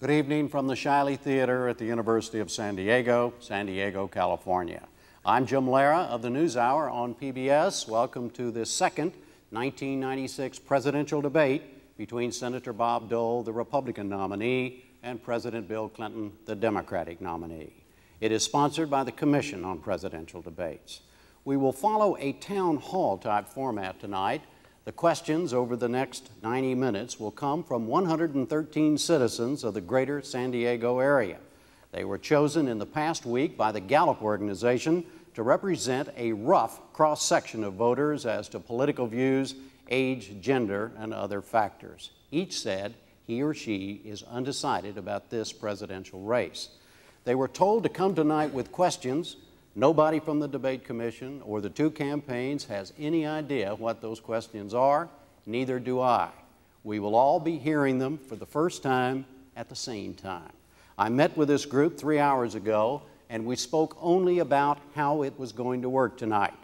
Good evening from the Shiley Theater at the University of San Diego, San Diego, California. I'm Jim Lehrer of the NewsHour on PBS. Welcome to this second 1996 presidential debate between Senator Bob Dole, the Republican nominee, and President Bill Clinton, the Democratic nominee. It is sponsored by the Commission on Presidential Debates. We will follow a town hall type format tonight. The questions over the next 90 minutes will come from 113 citizens of the greater San Diego area. They were chosen in the past week by the Gallup organization to represent a rough cross section of voters as to political views, age, gender, and other factors. Each said he or she is undecided about this presidential race. They were told to come tonight with questions Nobody from the debate commission or the two campaigns has any idea what those questions are, neither do I. We will all be hearing them for the first time at the same time. I met with this group three hours ago, and we spoke only about how it was going to work tonight.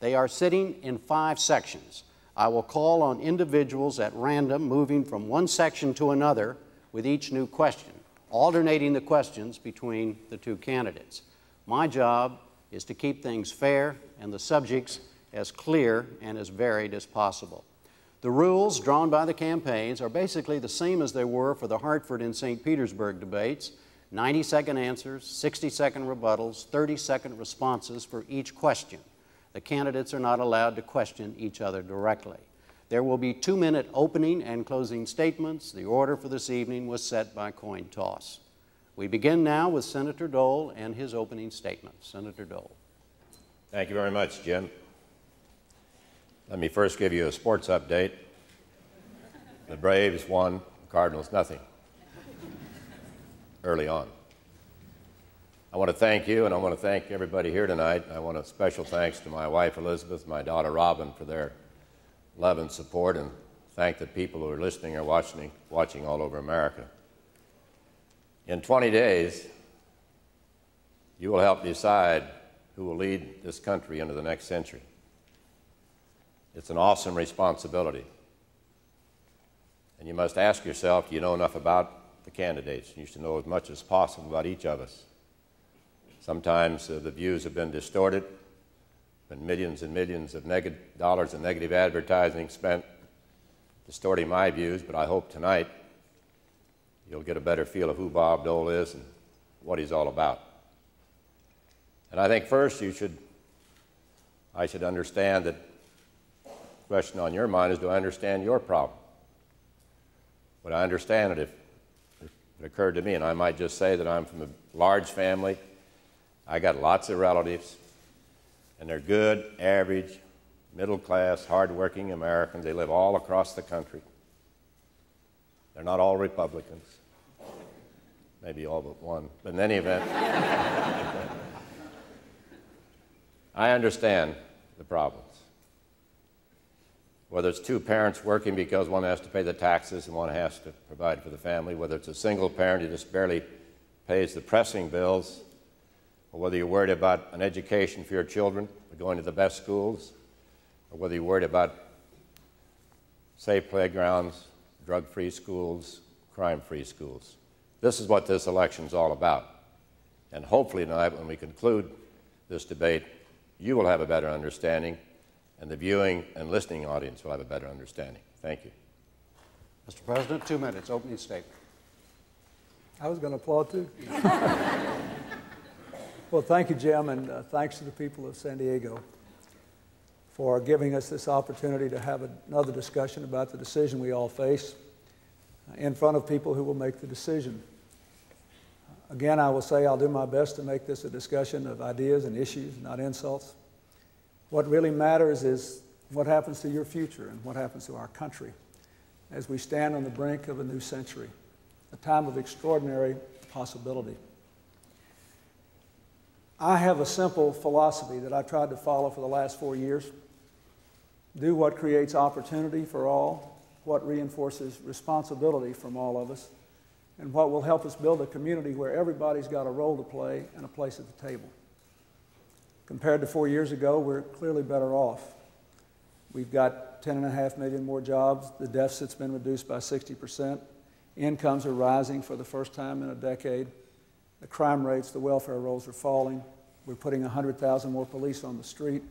They are sitting in five sections. I will call on individuals at random, moving from one section to another with each new question, alternating the questions between the two candidates. My job is to keep things fair and the subjects as clear and as varied as possible. The rules drawn by the campaigns are basically the same as they were for the Hartford and St. Petersburg debates 90 second answers, 60 second rebuttals, 30 second responses for each question. The candidates are not allowed to question each other directly. There will be two minute opening and closing statements. The order for this evening was set by coin toss. We begin now with Senator Dole and his opening statement. Senator Dole. Thank you very much, Jim. Let me first give you a sports update. The Braves won, the Cardinals nothing early on. I want to thank you, and I want to thank everybody here tonight. I want a special thanks to my wife Elizabeth, my daughter Robin for their love and support, and thank the people who are listening or watching, watching all over America. In 20 days, you will help decide who will lead this country into the next century. It's an awesome responsibility. And you must ask yourself do you know enough about the candidates? You should know as much as possible about each of us. Sometimes uh, the views have been distorted, been millions and millions of dollars in negative advertising spent distorting my views, but I hope tonight you'll get a better feel of who Bob Dole is and what he's all about. And I think first you should, I should understand that the question on your mind is do I understand your problem? Would I understand it if it occurred to me? And I might just say that I'm from a large family. I got lots of relatives, and they're good, average, middle class, hardworking Americans. They live all across the country. They're not all Republicans. Maybe all but one. But in any event, I understand the problems. Whether it's two parents working because one has to pay the taxes and one has to provide for the family, whether it's a single parent who just barely pays the pressing bills, or whether you're worried about an education for your children, going to the best schools, or whether you're worried about safe playgrounds, drug free schools, crime free schools. This is what this election is all about. And hopefully, tonight, when we conclude this debate, you will have a better understanding, and the viewing and listening audience will have a better understanding. Thank you. Mr. President, two minutes, opening statement. I was going to applaud too. well, thank you, Jim, and uh, thanks to the people of San Diego for giving us this opportunity to have another discussion about the decision we all face in front of people who will make the decision. Again, I will say I'll do my best to make this a discussion of ideas and issues, not insults. What really matters is what happens to your future and what happens to our country as we stand on the brink of a new century, a time of extraordinary possibility. I have a simple philosophy that I've tried to follow for the last four years do what creates opportunity for all, what reinforces responsibility from all of us, and what will help us build a community where everybody's got a role to play and a place at the table. Compared to four years ago, we're clearly better off. We've got 10.5 million more jobs. The deficit's been reduced by 60%. Incomes are rising for the first time in a decade. The crime rates, the welfare rolls are falling. We're putting 100,000 more police on the street.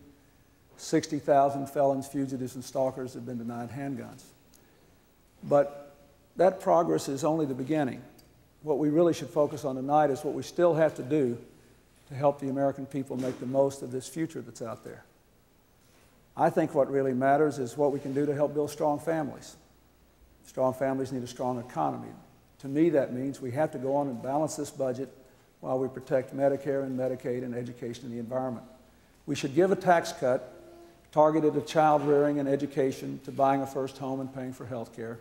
60,000 felons, fugitives, and stalkers have been denied handguns. But that progress is only the beginning. What we really should focus on tonight is what we still have to do to help the American people make the most of this future that's out there. I think what really matters is what we can do to help build strong families. Strong families need a strong economy. To me, that means we have to go on and balance this budget while we protect Medicare and Medicaid and education and the environment. We should give a tax cut targeted to child rearing and education, to buying a first home and paying for health care.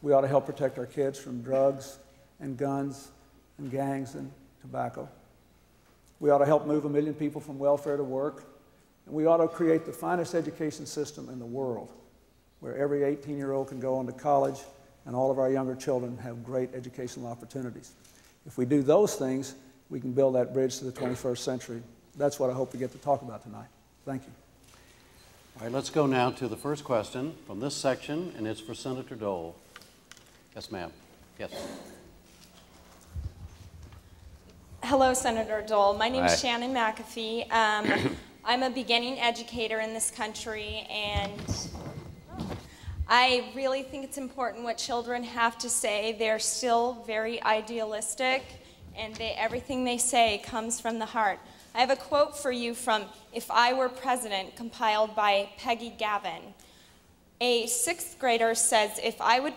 We ought to help protect our kids from drugs and guns and gangs and tobacco. We ought to help move a million people from welfare to work. And we ought to create the finest education system in the world where every 18 year old can go on to college and all of our younger children have great educational opportunities. If we do those things, we can build that bridge to the 21st century. That's what I hope we get to talk about tonight. Thank you. All right, let's go now to the first question from this section, and it's for Senator Dole. Yes, ma'am. Yes. Hello, Senator Dole. My name Hi. is Shannon McAfee. Um, I'm a beginning educator in this country, and I really think it's important what children have to say. They're still very idealistic, and they, everything they say comes from the heart. I have a quote for you from If I Were President, compiled by Peggy Gavin. A sixth grader says, if I, would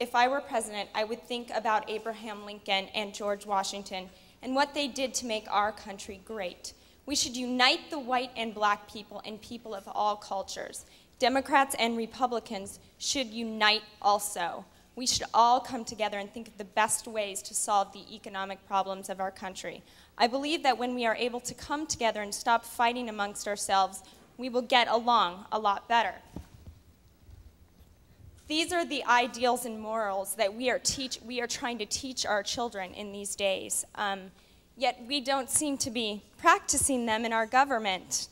if I were president, I would think about Abraham Lincoln and George Washington and what they did to make our country great. We should unite the white and black people and people of all cultures. Democrats and Republicans should unite also. We should all come together and think of the best ways to solve the economic problems of our country. I believe that when we are able to come together and stop fighting amongst ourselves, we will get along a lot better. These are the ideals and morals that we are, teach, we are trying to teach our children in these days. Um, yet we don't seem to be practicing them in our government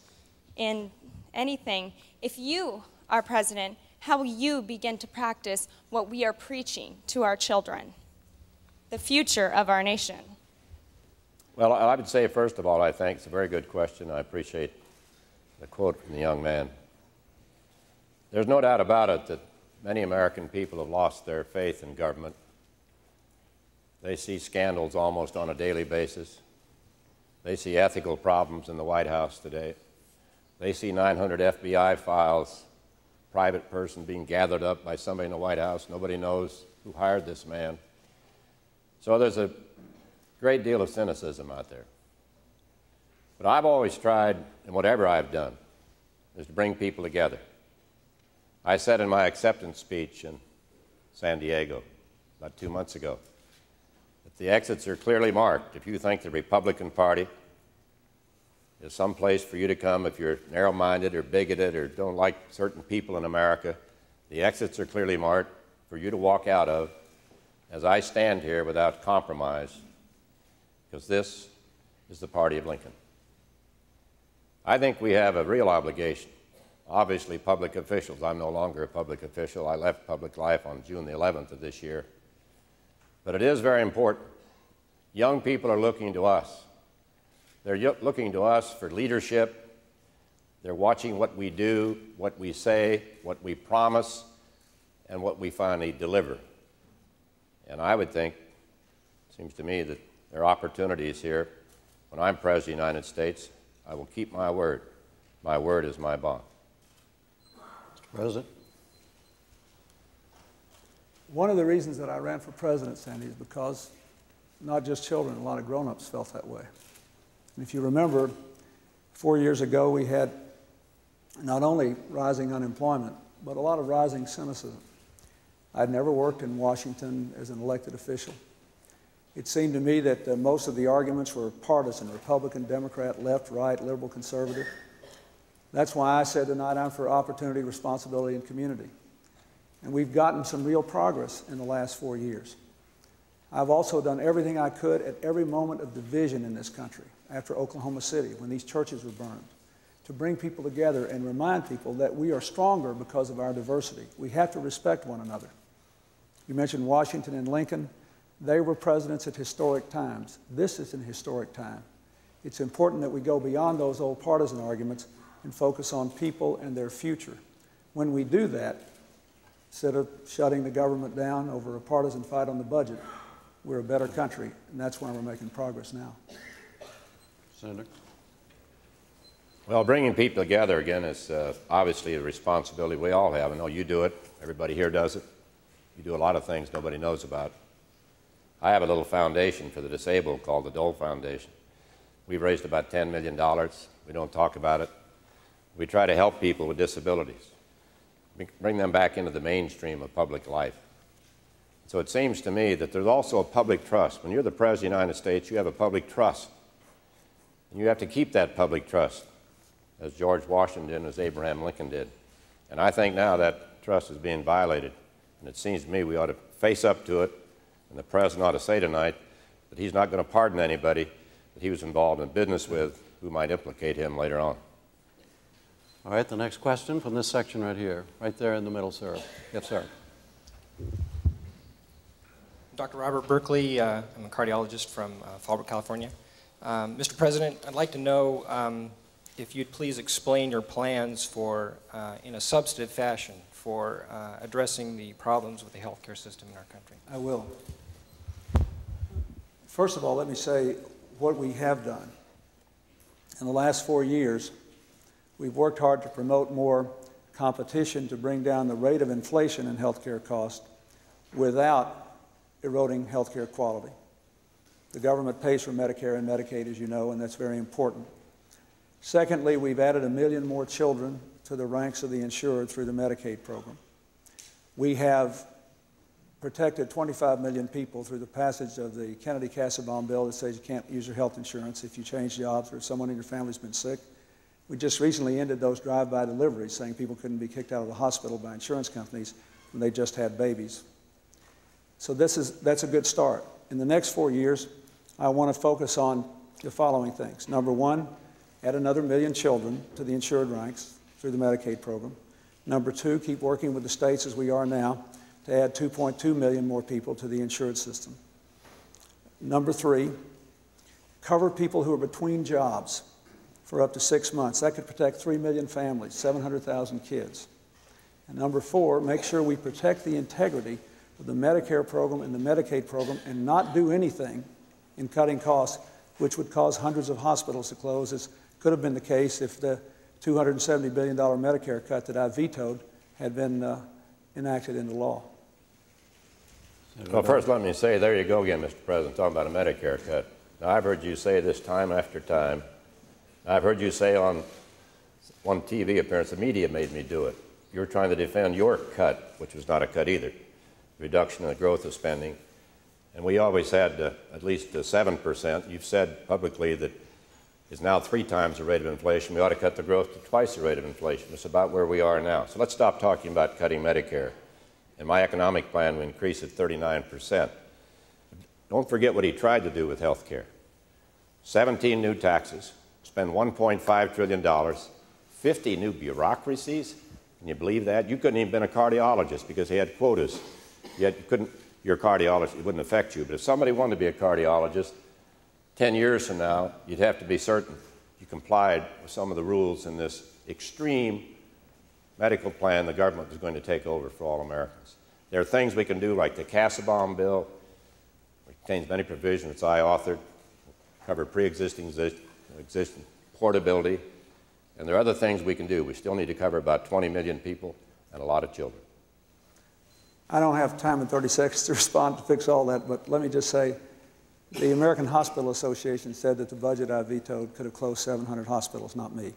in anything. If you are president, how will you begin to practice what we are preaching to our children? The future of our nation. Well, I would say, first of all, I think it's a very good question. I appreciate the quote from the young man. There's no doubt about it that many American people have lost their faith in government. They see scandals almost on a daily basis. They see ethical problems in the White House today. They see 900 FBI files, private person being gathered up by somebody in the White House. Nobody knows who hired this man. So there's a great deal of cynicism out there. But I've always tried, in whatever I've done, is to bring people together. I said in my acceptance speech in San Diego about two months ago that the exits are clearly marked. If you think the Republican Party is some place for you to come if you're narrow minded or bigoted or don't like certain people in America, the exits are clearly marked for you to walk out of as I stand here without compromise, because this is the party of Lincoln. I think we have a real obligation. Obviously, public officials, I'm no longer a public official. I left public life on June the 11th of this year. But it is very important. Young people are looking to us. They're looking to us for leadership. They're watching what we do, what we say, what we promise, and what we finally deliver. And I would think, seems to me, that there are opportunities here. When I'm President of the United States, I will keep my word. My word is my bond. Mr. President? One of the reasons that I ran for president, Sandy, is because not just children, a lot of grown-ups felt that way. And if you remember, four years ago we had not only rising unemployment, but a lot of rising cynicism. I'd never worked in Washington as an elected official. It seemed to me that uh, most of the arguments were partisan Republican, Democrat, left, right, liberal, conservative. That's why I said tonight I'm for opportunity, responsibility, and community. And we've gotten some real progress in the last four years. I've also done everything I could at every moment of division in this country after Oklahoma City when these churches were burned to bring people together and remind people that we are stronger because of our diversity. We have to respect one another. You mentioned Washington and Lincoln. They were presidents at historic times. This is an historic time. It's important that we go beyond those old partisan arguments and focus on people and their future. When we do that, instead of shutting the government down over a partisan fight on the budget, we're a better country, and that's why we're making progress now. Senator. Well, bringing people together again is uh, obviously a responsibility we all have. I know you do it. Everybody here does it. You do a lot of things nobody knows about. I have a little foundation for the disabled called the Dole Foundation. We've raised about $10 million. We don't talk about it. We try to help people with disabilities, bring them back into the mainstream of public life. So it seems to me that there's also a public trust. When you're the President of the United States, you have a public trust. And you have to keep that public trust, as George Washington, as Abraham Lincoln did. And I think now that trust is being violated. And it seems to me we ought to face up to it. And the President ought to say tonight that he's not going to pardon anybody that he was involved in business with who might implicate him later on. All right, the next question from this section right here, right there in the middle, sir. Yes, sir. Dr. Robert Berkeley. Uh, I'm a cardiologist from uh, Fallbrook, California. Um, Mr. President, I'd like to know um, if you'd please explain your plans for, uh, in a substantive fashion, for uh, addressing the problems with the healthcare system in our country. I will. First of all, let me say what we have done. In the last four years, we've worked hard to promote more competition to bring down the rate of inflation in healthcare costs without eroding healthcare quality. The government pays for Medicare and Medicaid, as you know, and that's very important. Secondly, we've added a million more children to the ranks of the insured through the Medicaid program. We have protected 25 million people through the passage of the Kennedy Kassebaum bill that says you can't use your health insurance if you change jobs or if someone in your family's been sick. We just recently ended those drive-by deliveries, saying people couldn't be kicked out of the hospital by insurance companies when they just had babies. So this is, that's a good start. In the next four years, I want to focus on the following things. Number one, add another million children to the insured ranks through the Medicaid program. Number two, keep working with the states as we are now to add 2.2 million more people to the insured system. Number three, cover people who are between jobs for up to six months. That could protect 3 million families, 700,000 kids. And number four, make sure we protect the integrity of the Medicare program and the Medicaid program and not do anything in cutting costs, which would cause hundreds of hospitals to close, as could have been the case if the $270 billion Medicare cut that I vetoed had been uh, enacted into law. Well, first, let me say, there you go again, Mr. President, talking about a Medicare cut. Now, I've heard you say this time after time. I've heard you say on one TV appearance, the media made me do it. You're trying to defend your cut, which was not a cut either, reduction in the growth of spending. And we always had uh, at least uh, 7%. You've said publicly that is now three times the rate of inflation. We ought to cut the growth to twice the rate of inflation. It's about where we are now. So let's stop talking about cutting Medicare. In my economic plan, we increase it 39%. Don't forget what he tried to do with health care 17 new taxes, spend $1.5 trillion, 50 new bureaucracies. Can you believe that? You couldn't even been a cardiologist because he had quotas. Yet you couldn't, your cardiologist, it wouldn't affect you. But if somebody wanted to be a cardiologist, 10 years from now, you'd have to be certain you complied with some of the rules in this extreme medical plan the government is going to take over for all Americans. There are things we can do, like the Kassebaum bill, which contains many provisions which I authored, cover pre-existing existing portability, and there are other things we can do. We still need to cover about 20 million people and a lot of children. I don't have time in 30 seconds to respond to fix all that, but let me just say the American Hospital Association said that the budget I vetoed could have closed 700 hospitals, not me.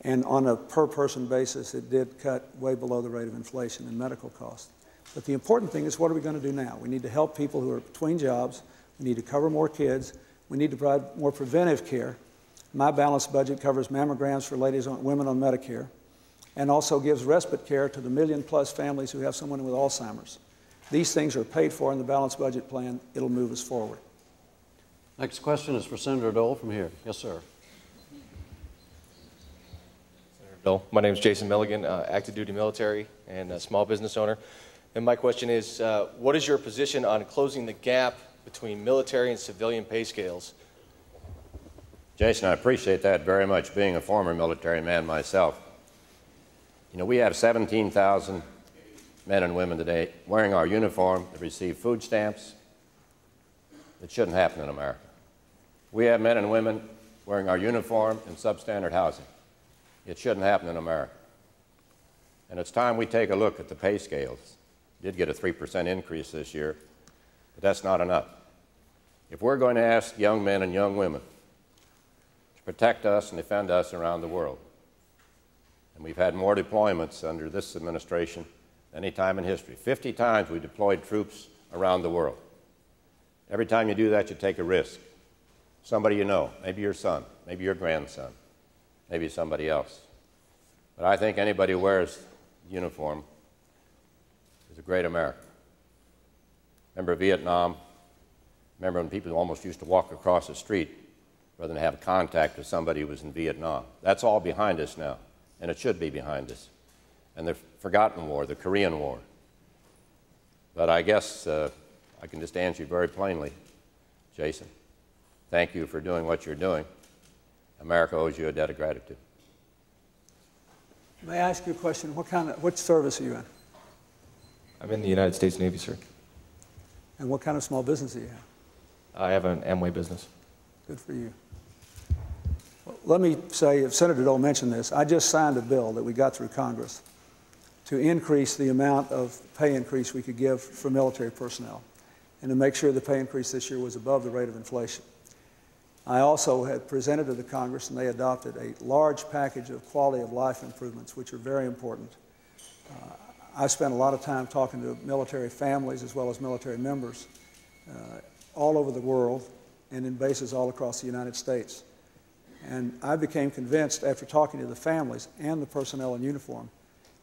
And on a per person basis, it did cut way below the rate of inflation in medical costs. But the important thing is what are we going to do now? We need to help people who are between jobs. We need to cover more kids. We need to provide more preventive care. My balanced budget covers mammograms for ladies on, women on Medicare and also gives respite care to the million plus families who have someone with Alzheimer's. These things are paid for in the balanced budget plan. It'll move us forward. Next question is for Senator Dole from here. Yes, sir. Senator Dole, my name is Jason Milligan, uh, active duty military and a small business owner. And my question is, uh, what is your position on closing the gap between military and civilian pay scales? Jason, I appreciate that very much, being a former military man myself. You know, we have 17,000 men and women today wearing our uniform that receive food stamps. It shouldn't happen in America. We have men and women wearing our uniform in substandard housing. It shouldn't happen in America. And it's time we take a look at the pay scales. Did get a 3% increase this year, but that's not enough. If we're going to ask young men and young women to protect us and defend us around the world, and we've had more deployments under this administration than any time in history. 50 times we deployed troops around the world. Every time you do that, you take a risk. Somebody you know, maybe your son, maybe your grandson, maybe somebody else. But I think anybody who wears uniform is a great American. Remember Vietnam? Remember when people almost used to walk across the street rather than have contact with somebody who was in Vietnam? That's all behind us now, and it should be behind us. And the forgotten war, the Korean War. But I guess uh, I can just answer you very plainly, Jason. Thank you for doing what you're doing. America owes you a debt of gratitude. May I ask you a question? What kind of, what service are you in? I'm in the United States Navy, sir. And what kind of small business do you have? I have an Amway business. Good for you. Well, let me say, if Senator Dole mentioned this, I just signed a bill that we got through Congress to increase the amount of pay increase we could give for military personnel and to make sure the pay increase this year was above the rate of inflation. I also had presented to the Congress and they adopted a large package of quality of life improvements, which are very important. Uh, I spent a lot of time talking to military families as well as military members uh, all over the world and in bases all across the United States. And I became convinced after talking to the families and the personnel in uniform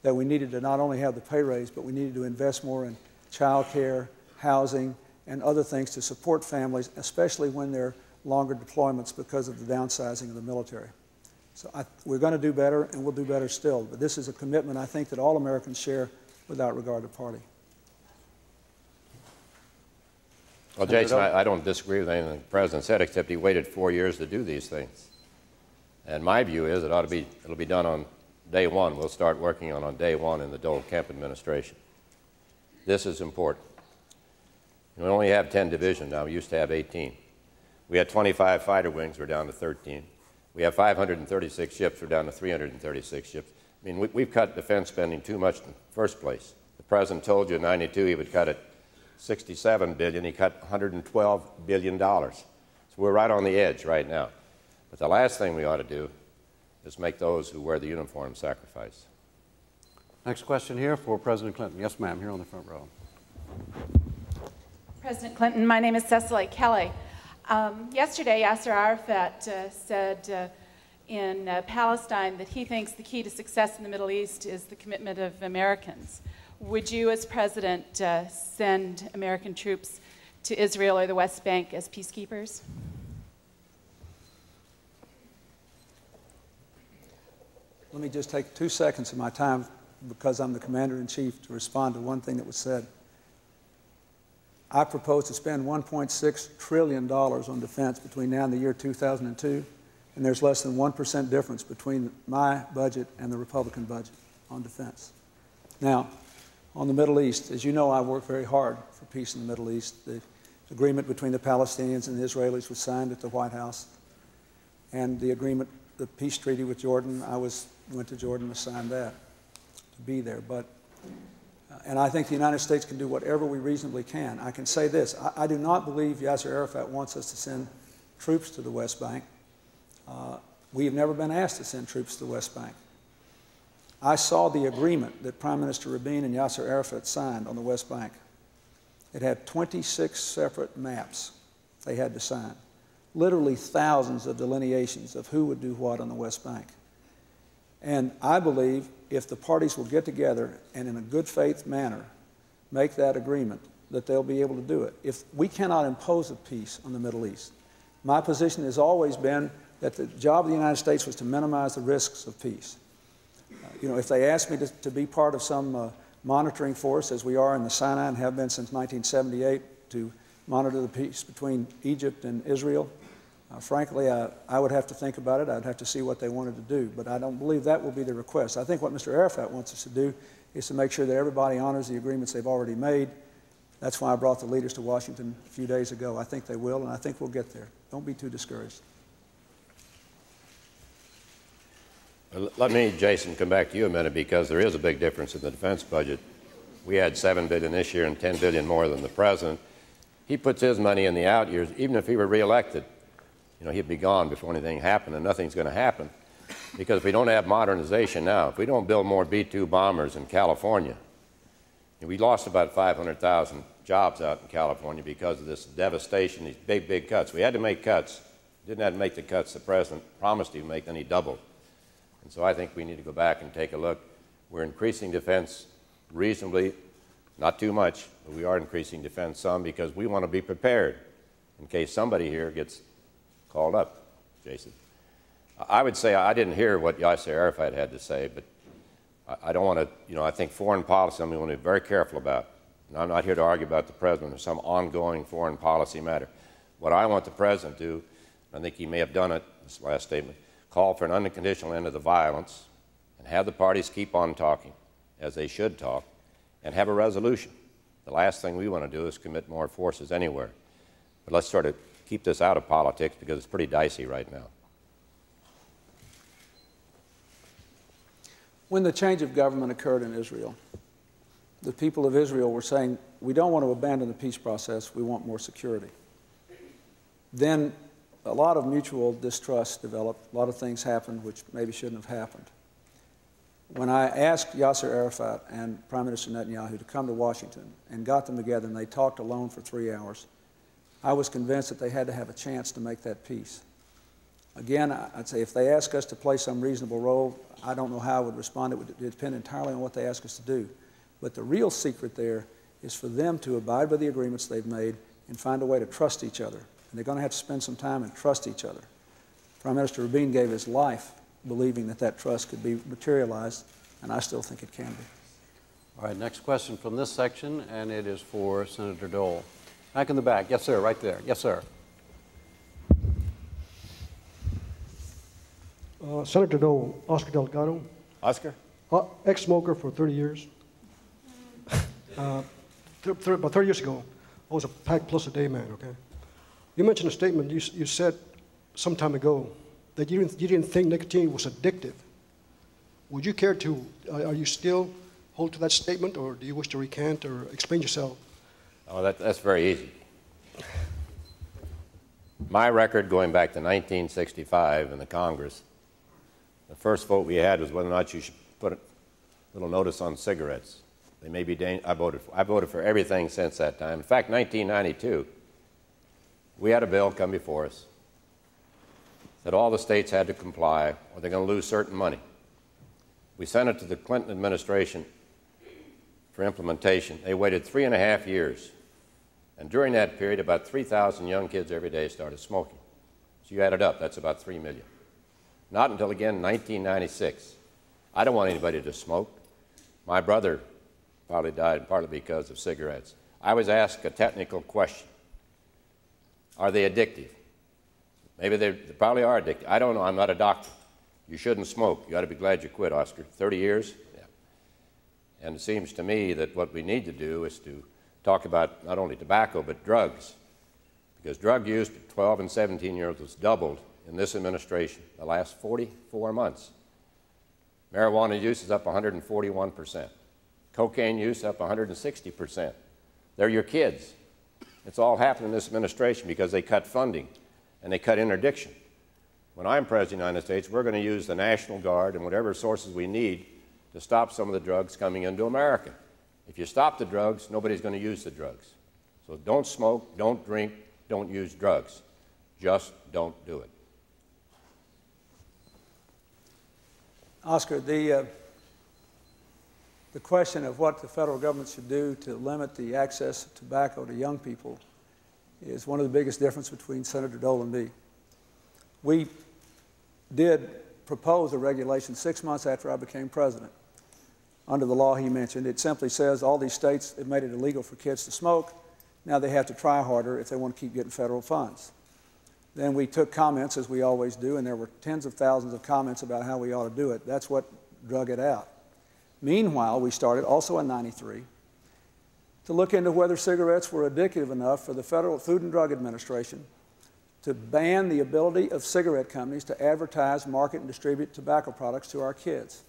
that we needed to not only have the pay raise, but we needed to invest more in child care, housing, and other things to support families, especially when they're longer deployments because of the downsizing of the military. So I, we're going to do better, and we'll do better still. But this is a commitment I think that all Americans share without regard to party. Well, Jason, I, I don't disagree with anything the president said, except he waited four years to do these things. And my view is it ought to be, it'll be done on day one. We'll start working on on day one in the Dole Kemp administration. This is important. We only have 10 divisions now. We used to have 18. We had 25 fighter wings. We're down to 13. We have 536 ships. We're down to 336 ships. I mean, we, have cut defense spending too much in the first place. The president told you in 92 he would cut it 67 billion. He cut 112 billion dollars. So we're right on the edge right now. But the last thing we ought to do is make those who wear the uniform sacrifice. Next question here for President Clinton. Yes, ma'am, here on the front row. President Clinton, my name is Cecily Kelly. Um, yesterday, Yasser Arafat uh, said uh, in uh, Palestine that he thinks the key to success in the Middle East is the commitment of Americans. Would you, as president, uh, send American troops to Israel or the West Bank as peacekeepers? Let me just take two seconds of my time because I'm the commander in chief to respond to one thing that was said. I propose to spend $1.6 trillion on defense between now and the year 2002, and there's less than 1% difference between my budget and the Republican budget on defense. Now, on the Middle East, as you know, I work very hard for peace in the Middle East. The agreement between the Palestinians and the Israelis was signed at the White House, and the agreement, the peace treaty with Jordan, I was went to Jordan to sign that to be there. But and I think the United States can do whatever we reasonably can. I can say this I, I do not believe Yasser Arafat wants us to send troops to the West Bank. Uh, we have never been asked to send troops to the West Bank. I saw the agreement that Prime Minister Rabin and Yasser Arafat signed on the West Bank. It had 26 separate maps they had to sign, literally thousands of delineations of who would do what on the West Bank. And I believe if the parties will get together and in a good faith manner make that agreement, that they'll be able to do it. If we cannot impose a peace on the Middle East, my position has always been that the job of the United States was to minimize the risks of peace. Uh, you know, if they asked me to, to be part of some uh, monitoring force, as we are in the Sinai and have been since 1978, to monitor the peace between Egypt and Israel. Uh, frankly, I, I would have to think about it. I'd have to see what they wanted to do. But I don't believe that will be the request. I think what Mr. Arafat wants us to do is to make sure that everybody honors the agreements they've already made. That's why I brought the leaders to Washington a few days ago. I think they will, and I think we'll get there. Don't be too discouraged. Let me, Jason, come back to you a minute because there is a big difference in the defense budget. We had 7 billion this year and 10 billion more than the president. He puts his money in the out years, even if he were reelected, you know, he'd be gone before anything happened, and nothing's going to happen. Because if we don't have modernization now, if we don't build more B-2 bombers in California, we lost about 500,000 jobs out in California because of this devastation, these big, big cuts. We had to make cuts. Didn't have to make the cuts the president promised he'd make, then he doubled. And so I think we need to go back and take a look. We're increasing defense reasonably, not too much, but we are increasing defense some because we want to be prepared in case somebody here gets called up, Jason. I would say I didn't hear what Yasser Arafat had to say, but I- don't want to, you know, I think foreign policy, I'm going to be very careful about. And I'm not here to argue about the president or some ongoing foreign policy matter. What I want the president to do, I think he may have done it, this last statement, call for an unconditional end of the violence and have the parties keep on talking, as they should talk, and have a resolution. The last thing we want to do is commit more forces anywhere. But let's sort of keep this out of politics because it's pretty dicey right now. When the change of government occurred in Israel, the people of Israel were saying, We don't want to abandon the peace process, we want more security. Then a lot of mutual distrust developed, a lot of things happened which maybe shouldn't have happened. When I asked Yasser Arafat and Prime Minister Netanyahu to come to Washington and got them together and they talked alone for three hours, I was convinced that they had to have a chance to make that peace. Again, I'd say if they ask us to play some reasonable role, I don't know how I would respond. It would depend entirely on what they ask us to do. But the real secret there is for them to abide by the agreements they've made and find a way to trust each other. And they're going to have to spend some time and trust each other. Prime Minister Rabin gave his life believing that that trust could be materialized, and I still think it can be. All right, next question from this section, and it is for Senator Dole. Back in the back. Yes, sir, right there. Yes, sir. Uh, Senator Dole, Oscar Delgado, Oscar? uh, ex-smoker for 30 years. uh, th- th- about 30 years ago, I was a pack plus a day man, okay? You mentioned a statement you, you said some time ago that you didn't, you didn't think nicotine was addictive. Would you care to, uh, are you still hold to that statement, or do you wish to recant or explain yourself? Oh, that, that's very easy. My record going back to 1965 in the Congress, the first vote we had was whether or not you should put a little notice on cigarettes. They may be dang- I voted for, I voted for everything since that time. In fact, 1992, we had a bill come before us that all the states had to comply or they're going to lose certain money. We sent it to the Clinton administration for implementation. They waited three and a half years. And during that period, about 3,000 young kids every day started smoking. So you add it up, that's about 3 million. Not until again 1996. I don't want anybody to smoke. My brother probably died partly because of cigarettes. I was asked a technical question Are they addictive? Maybe they probably are addictive. I don't know. I'm not a doctor. You shouldn't smoke. You ought to be glad you quit, Oscar. 30 years? Yeah. And it seems to me that what we need to do is to talk about not only tobacco, but drugs. Because drug use to 12 and 17 year olds has doubled in this administration the last 44 months. Marijuana use is up 141%. Cocaine use up 160%. They're your kids. It's all happened in this administration because they cut funding and they cut interdiction. When I'm President of the United States, we're going to use the National Guard and whatever sources we need to stop some of the drugs coming into America. If you stop the drugs, nobody's going to use the drugs. So don't smoke, don't drink, don't use drugs. Just don't do it. Oscar, the, uh, the question of what the federal government should do to limit the access of tobacco to young people is one of the biggest differences between Senator Dole and me. We did propose a regulation six months after I became president under the law he mentioned. It simply says all these states have made it illegal for kids to smoke. Now they have to try harder if they want to keep getting federal funds. Then we took comments, as we always do, and there were tens of thousands of comments about how we ought to do it. That's what drug it out. Meanwhile, we started, also in 93, to look into whether cigarettes were addictive enough for the Federal Food and Drug Administration to ban the ability of cigarette companies to advertise, market, and distribute tobacco products to our kids.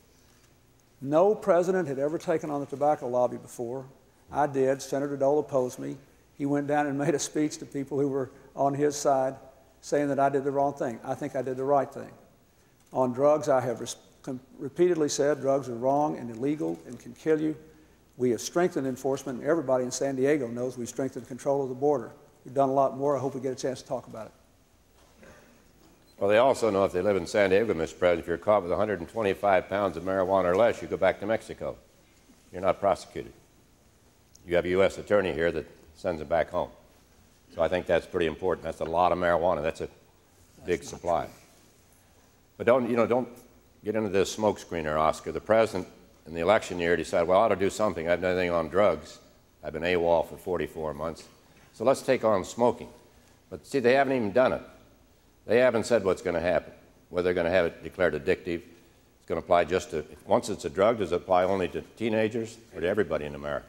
No president had ever taken on the tobacco lobby before. I did. Senator Dole opposed me. He went down and made a speech to people who were on his side saying that I did the wrong thing. I think I did the right thing. On drugs, I have repeatedly said drugs are wrong and illegal and can kill you. We have strengthened enforcement, and everybody in San Diego knows we've strengthened control of the border. We've done a lot more. I hope we get a chance to talk about it. Well, they also know if they live in San Diego, Mr. President, if you're caught with 125 pounds of marijuana or less, you go back to Mexico. You're not prosecuted. You have a U.S. attorney here that sends them back home. So I think that's pretty important. That's a lot of marijuana. That's a big supply. But don't, you know, don't get into this smoke screener, Oscar. The president in the election year decided, well, I ought to do something. I haven't done anything on drugs. I've been AWOL for 44 months. So let's take on smoking. But see, they haven't even done it. They haven't said what's going to happen, whether they're going to have it declared addictive. It's going to apply just to, once it's a drug, does it apply only to teenagers or to everybody in America?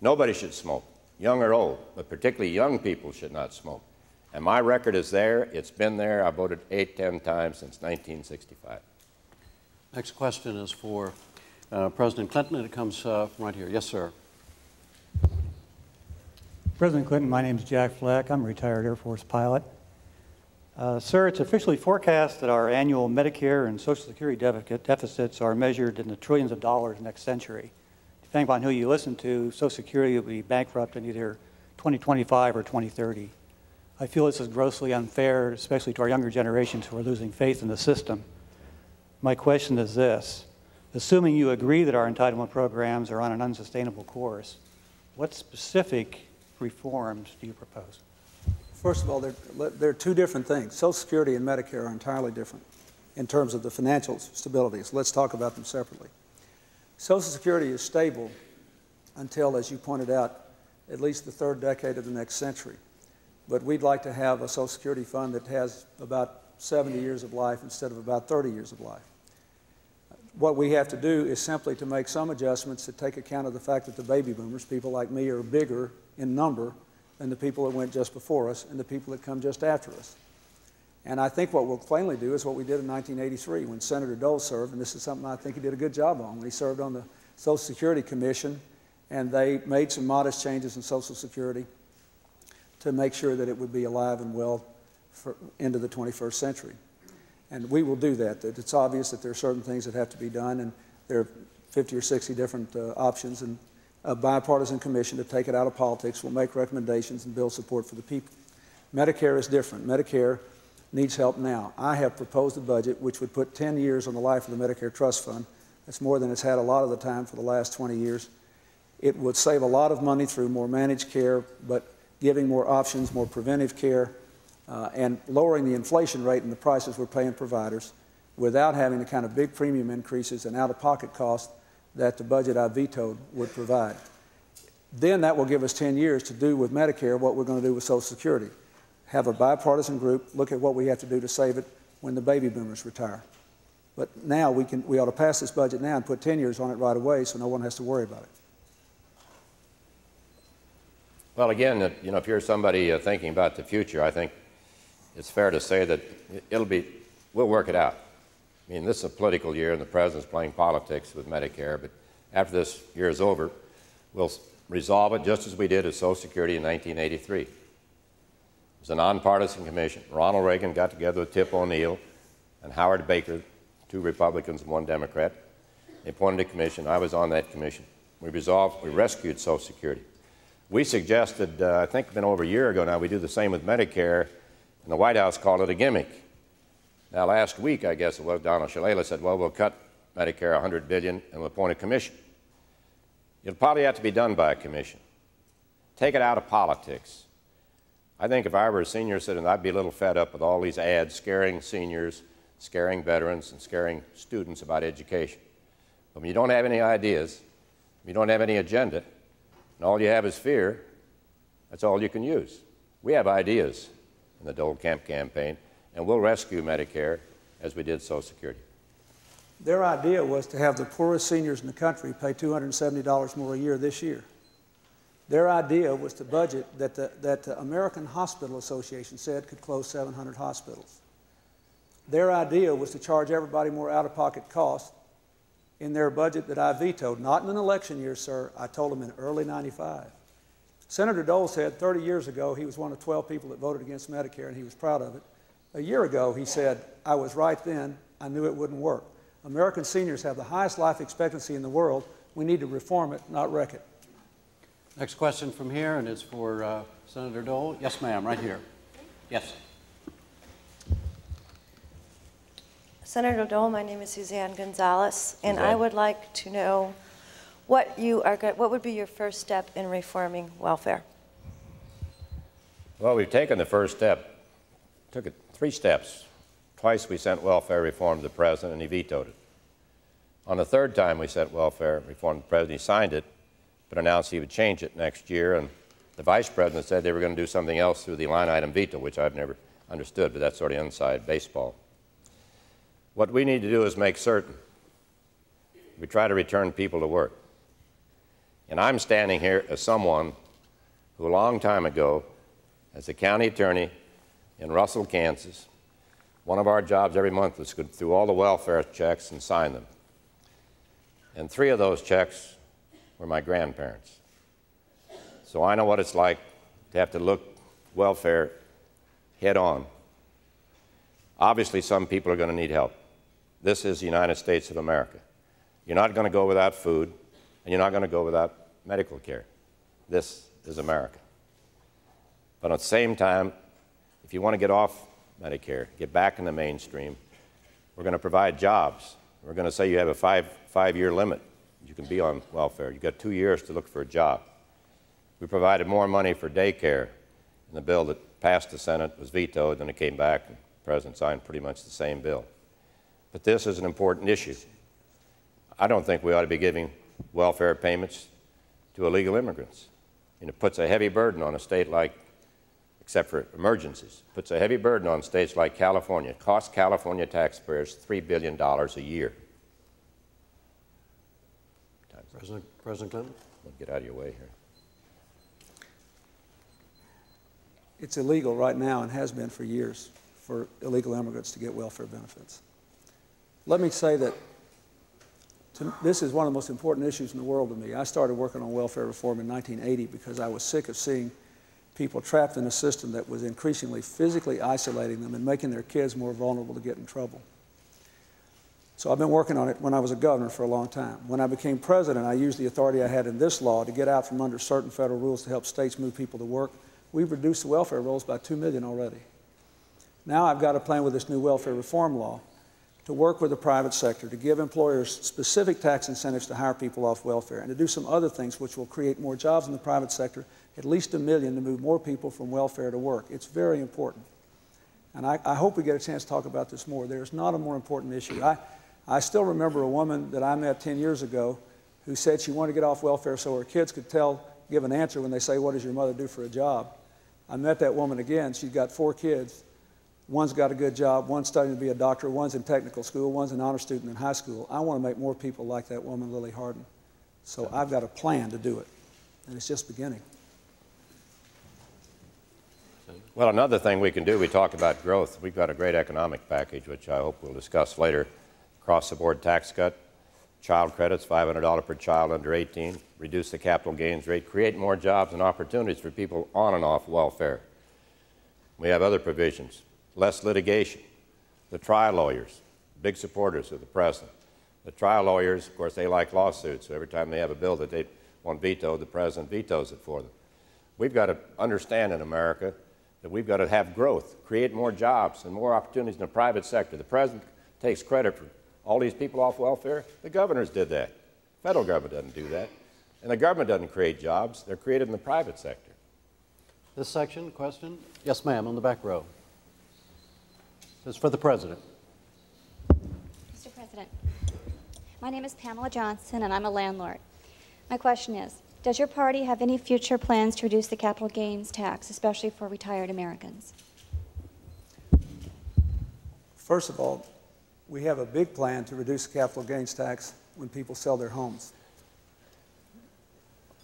Nobody should smoke, young or old, but particularly young people should not smoke. And my record is there. It's been there. I voted eight, ten times since 1965. Next question is for uh, President Clinton, and it comes uh, right here. Yes, sir. President Clinton, my name is Jack Fleck. I'm a retired Air Force pilot. Uh, sir, it's officially forecast that our annual Medicare and Social Security deficits are measured in the trillions of dollars next century. Depending on who you listen to, Social Security will be bankrupt in either 2025 or 2030. I feel this is grossly unfair, especially to our younger generations who are losing faith in the system. My question is this Assuming you agree that our entitlement programs are on an unsustainable course, what specific reforms do you propose? First of all, they're, they're two different things. Social Security and Medicare are entirely different in terms of the financial stability. So let's talk about them separately. Social Security is stable until, as you pointed out, at least the third decade of the next century. But we'd like to have a Social Security fund that has about 70 years of life instead of about 30 years of life. What we have to do is simply to make some adjustments to take account of the fact that the baby boomers, people like me, are bigger in number than the people that went just before us and the people that come just after us. And I think what we'll plainly do is what we did in 1983 when Senator Dole served, and this is something I think he did a good job on. When he served on the Social Security Commission, and they made some modest changes in Social Security to make sure that it would be alive and well for, into the 21st century. And we will do that. It's obvious that there are certain things that have to be done, and there are 50 or 60 different uh, options, and a bipartisan commission to take it out of politics will make recommendations and build support for the people. Medicare is different. Medicare needs help now. I have proposed a budget which would put 10 years on the life of the Medicare Trust Fund. That's more than it's had a lot of the time for the last 20 years. It would save a lot of money through more managed care, but giving more options, more preventive care, uh, and lowering the inflation rate and the prices we're paying providers without having the kind of big premium increases and out-of-pocket costs that the budget I vetoed would provide. Then that will give us 10 years to do with Medicare what we're going to do with Social Security. Have a bipartisan group look at what we have to do to save it when the baby boomers retire. But now we, can, we ought to pass this budget now and put 10 years on it right away so no one has to worry about it. Well, again, you know, if you're somebody uh, thinking about the future, I think it's fair to say that it'll be, we'll work it out. I mean, this is a political year, and the president's playing politics with Medicare, but after this year is over, we'll resolve it just as we did with Social Security in 1983. It was a nonpartisan commission. Ronald Reagan got together with Tip O'Neill and Howard Baker, two Republicans and one Democrat. They appointed a commission. I was on that commission. We resolved, we rescued Social Security. We suggested, uh, I think it's been over a year ago now, we do the same with Medicare, and the White House called it a gimmick. Now, last week, I guess it was, Donna Shalala said, well, we'll cut Medicare 100 billion and we'll appoint a commission. It'll probably have to be done by a commission. Take it out of politics. I think if I were a senior citizen, I'd be a little fed up with all these ads scaring seniors, scaring veterans, and scaring students about education. But when you don't have any ideas, you don't have any agenda, and all you have is fear, that's all you can use. We have ideas in the Dole Kemp campaign, and we'll rescue Medicare as we did Social Security. Their idea was to have the poorest seniors in the country pay $270 more a year this year. Their idea was to budget that the, that the American Hospital Association said could close 700 hospitals. Their idea was to charge everybody more out of pocket costs in their budget that I vetoed, not in an election year, sir. I told them in early 95. Senator Dole said 30 years ago he was one of 12 people that voted against Medicare and he was proud of it. A year ago he said, I was right then, I knew it wouldn't work. American seniors have the highest life expectancy in the world. We need to reform it, not wreck it. Next question from here, and it's for uh, Senator Dole. Yes, ma'am, right here. Yes. Senator Dole, my name is Suzanne Gonzalez, and I would like to know what you are, what would be your first step in reforming welfare? Well, we've taken the first step, took it three steps. Twice we sent welfare reform to the president, and he vetoed it. On the third time we sent welfare reform to the president, he signed it, but announced he would change it next year. And the vice president said they were going to do something else through the line item veto, which I've never understood, but that's sort of inside baseball. What we need to do is make certain we try to return people to work. And I'm standing here as someone who, a long time ago, as a county attorney in Russell, Kansas, one of our jobs every month was to go through all the welfare checks and sign them. And three of those checks were my grandparents. So I know what it's like to have to look welfare head on. Obviously, some people are going to need help. This is the United States of America. You're not going to go without food, and you're not going to go without medical care. This is America. But at the same time, if you want to get off Medicare, get back in the mainstream, we're going to provide jobs. We're going to say you have a five, five year limit. You can be on welfare. You've got two years to look for a job. We provided more money for daycare in the bill that passed the Senate, was vetoed, then it came back, and the President signed pretty much the same bill. But this is an important issue. I don't think we ought to be giving welfare payments to illegal immigrants. And it puts a heavy burden on a state like, except for emergencies, puts a heavy burden on states like California. It costs California taxpayers $3 billion a year. President, President Clinton? I'll get out of your way here. It's illegal right now and has been for years for illegal immigrants to get welfare benefits. Let me say that to, this is one of the most important issues in the world to me. I started working on welfare reform in 1980 because I was sick of seeing people trapped in a system that was increasingly physically isolating them and making their kids more vulnerable to get in trouble. So I've been working on it when I was a governor for a long time. When I became president, I used the authority I had in this law to get out from under certain federal rules to help states move people to work. We've reduced the welfare rolls by 2 million already. Now I've got a plan with this new welfare reform law to work with the private sector to give employers specific tax incentives to hire people off welfare and to do some other things which will create more jobs in the private sector, at least a million to move more people from welfare to work. It's very important. And I, I hope we get a chance to talk about this more. There's not a more important issue. I, I still remember a woman that I met 10 years ago who said she wanted to get off welfare so her kids could tell, give an answer when they say, What does your mother do for a job? I met that woman again. She's got four kids. One's got a good job, one's studying to be a doctor, one's in technical school, one's an honor student in high school. I want to make more people like that woman, Lillie Harden. So I've got a plan to do it, and it's just beginning. Well, another thing we can do, we talk about growth. We've got a great economic package, which I hope we'll discuss later. Across the board tax cut, child credits, $500 per child under 18, reduce the capital gains rate, create more jobs and opportunities for people on and off welfare. We have other provisions, less litigation. The trial lawyers, big supporters of the president. The trial lawyers, of course, they like lawsuits, so every time they have a bill that they want vetoed, the president vetoes it for them. We've got to understand in America that we've got to have growth, create more jobs and more opportunities in the private sector. The president takes credit for all these people off welfare. The governors did that. Federal government doesn't do that. And the government doesn't create jobs, they're created in the private sector. This section, question? Yes, ma'am, on the back row. This is for the president. Mr. President, My name is Pamela Johnson, and I'm a landlord. My question is Does your party have any future plans to reduce the capital gains tax, especially for retired Americans? First of all, we have a big plan to reduce the capital gains tax when people sell their homes.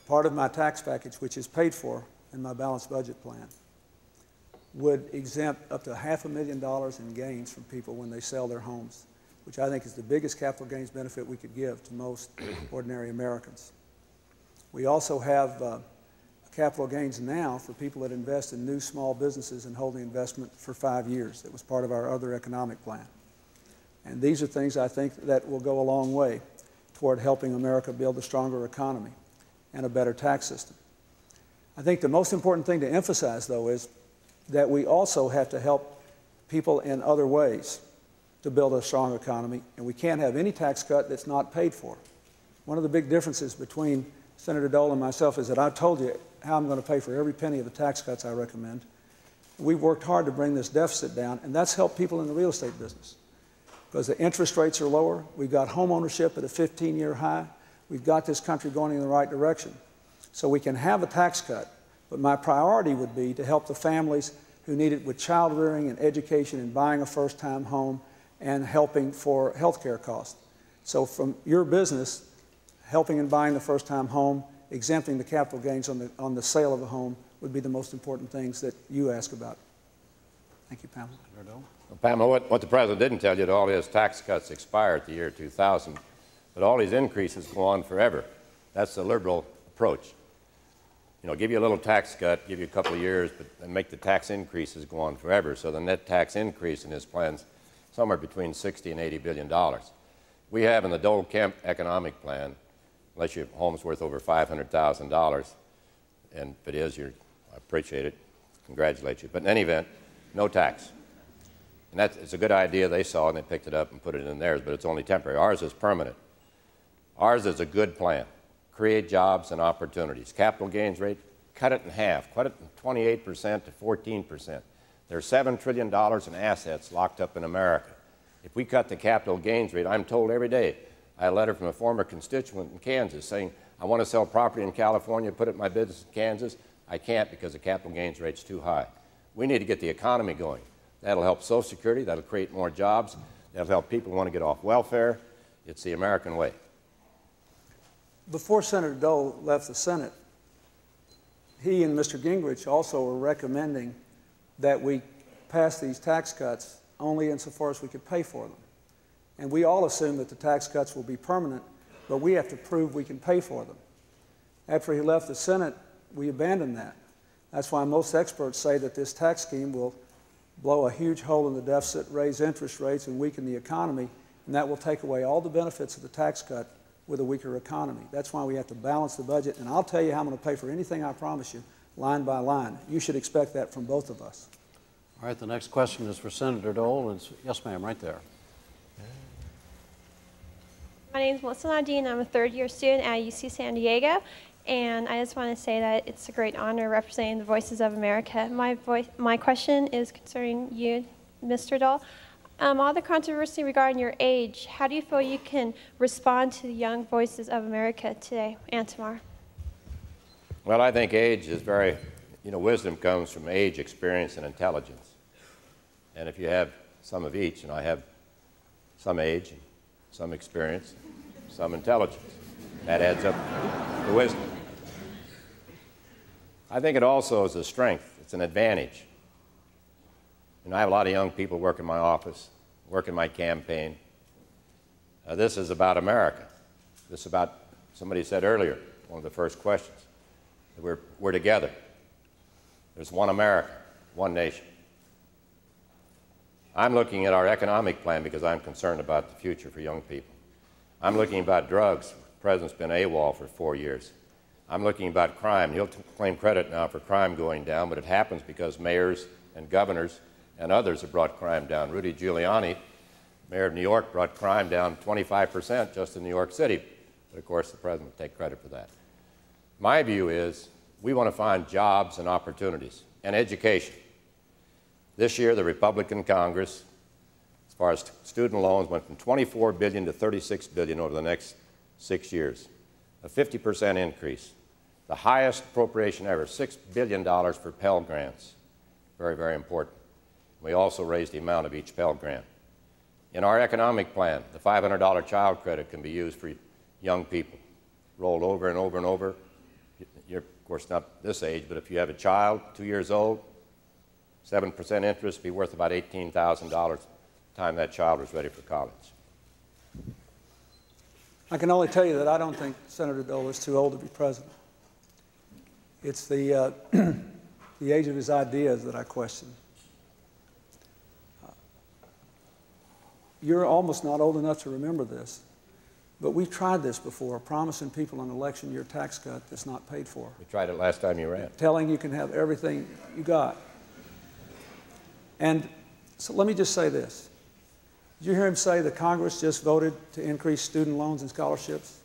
Part of my tax package, which is paid for in my balanced budget plan, would exempt up to half a million dollars in gains from people when they sell their homes, which I think is the biggest capital gains benefit we could give to most ordinary Americans. We also have uh, capital gains now for people that invest in new small businesses and hold the investment for five years. That was part of our other economic plan. And these are things I think that will go a long way toward helping America build a stronger economy and a better tax system. I think the most important thing to emphasize, though, is that we also have to help people in other ways to build a strong economy, and we can't have any tax cut that's not paid for. One of the big differences between Senator Dole and myself is that I've told you how I'm going to pay for every penny of the tax cuts I recommend. We've worked hard to bring this deficit down, and that's helped people in the real estate business because the interest rates are lower. We've got home ownership at a 15 year high. We've got this country going in the right direction. So we can have a tax cut, but my priority would be to help the families who need it with child rearing and education and buying a first time home and helping for health care costs. So, from your business, helping in buying the first time home, exempting the capital gains on the, on the sale of a home would be the most important things that you ask about. Thank you, Pamela. Well, Pamela, what, what the president didn't tell you that all his tax cuts expire at the year 2000, but all these increases go on forever. That's the liberal approach. You know, give you a little tax cut, give you a couple of years, but and make the tax increases go on forever. So the net tax increase in his plans somewhere between 60 and 80 billion dollars. We have in the Dole Kemp economic plan, unless your home's worth over 500,000 dollars, and if it is, I appreciate it, congratulate you. But in any event, no tax. And that's it's a good idea they saw and they picked it up and put it in theirs, but it's only temporary. Ours is permanent. Ours is a good plan. Create jobs and opportunities. Capital gains rate, cut it in half. Cut it from 28% to 14%. There's $7 trillion in assets locked up in America. If we cut the capital gains rate, I'm told every day, I had a letter from a former constituent in Kansas saying, I want to sell property in California, put it in my business in Kansas. I can't because the capital gains rate's too high. We need to get the economy going. That'll help Social Security, that'll create more jobs, that'll help people who want to get off welfare. It's the American way. Before Senator Dole left the Senate, he and Mr. Gingrich also were recommending that we pass these tax cuts only insofar as we could pay for them. And we all assume that the tax cuts will be permanent, but we have to prove we can pay for them. After he left the Senate, we abandoned that. That's why most experts say that this tax scheme will blow a huge hole in the deficit, raise interest rates, and weaken the economy, and that will take away all the benefits of the tax cut with a weaker economy. That's why we have to balance the budget, and I'll tell you how I'm going to pay for anything I promise you, line by line. You should expect that from both of us. All right, the next question is for Senator Dole. It's, yes, ma'am, right there. My name is Melissa Nadine. I'm a third year student at UC San Diego. And I just want to say that it's a great honor representing the voices of America. My, voice, my question is concerning you, Mr. Dole. Um, all the controversy regarding your age, how do you feel you can respond to the young voices of America today and tomorrow? Well, I think age is very, you know, wisdom comes from age, experience, and intelligence. And if you have some of each, and I have some age, and some experience, some intelligence, that adds up to wisdom. I think it also is a strength, it's an advantage. You know, I have a lot of young people work in my office, work in my campaign. Uh, this is about America. This is about, somebody said earlier, one of the first questions. We're, we're together. There's one America, one nation. I'm looking at our economic plan because I'm concerned about the future for young people. I'm looking about drugs. The president's been AWOL for four years. I'm looking about crime. He'll claim credit now for crime going down, but it happens because mayors and governors and others have brought crime down. Rudy Giuliani, mayor of New York, brought crime down 25% just in New York City. But of course, the president will take credit for that. My view is we want to find jobs and opportunities and education. This year, the Republican Congress far as student loans went from 24 billion to 36 billion over the next six years, a 50% increase. The highest appropriation ever, $6 billion for Pell Grants. Very, very important. We also raised the amount of each Pell Grant. In our economic plan, the $500 child credit can be used for young people, rolled over and over and over. You're, of course, not this age, but if you have a child, two years old, 7% interest be worth about $18,000 the time that child was ready for college. I can only tell you that I don't think Senator Dole is too old to be president. It's the, uh, the age of his ideas that I question. You're almost not old enough to remember this, but we've tried this before, promising people an election year tax cut that's not paid for. We tried it last time you ran. Telling you can have everything you got. And so let me just say this. Did you hear him say that Congress just voted to increase student loans and scholarships?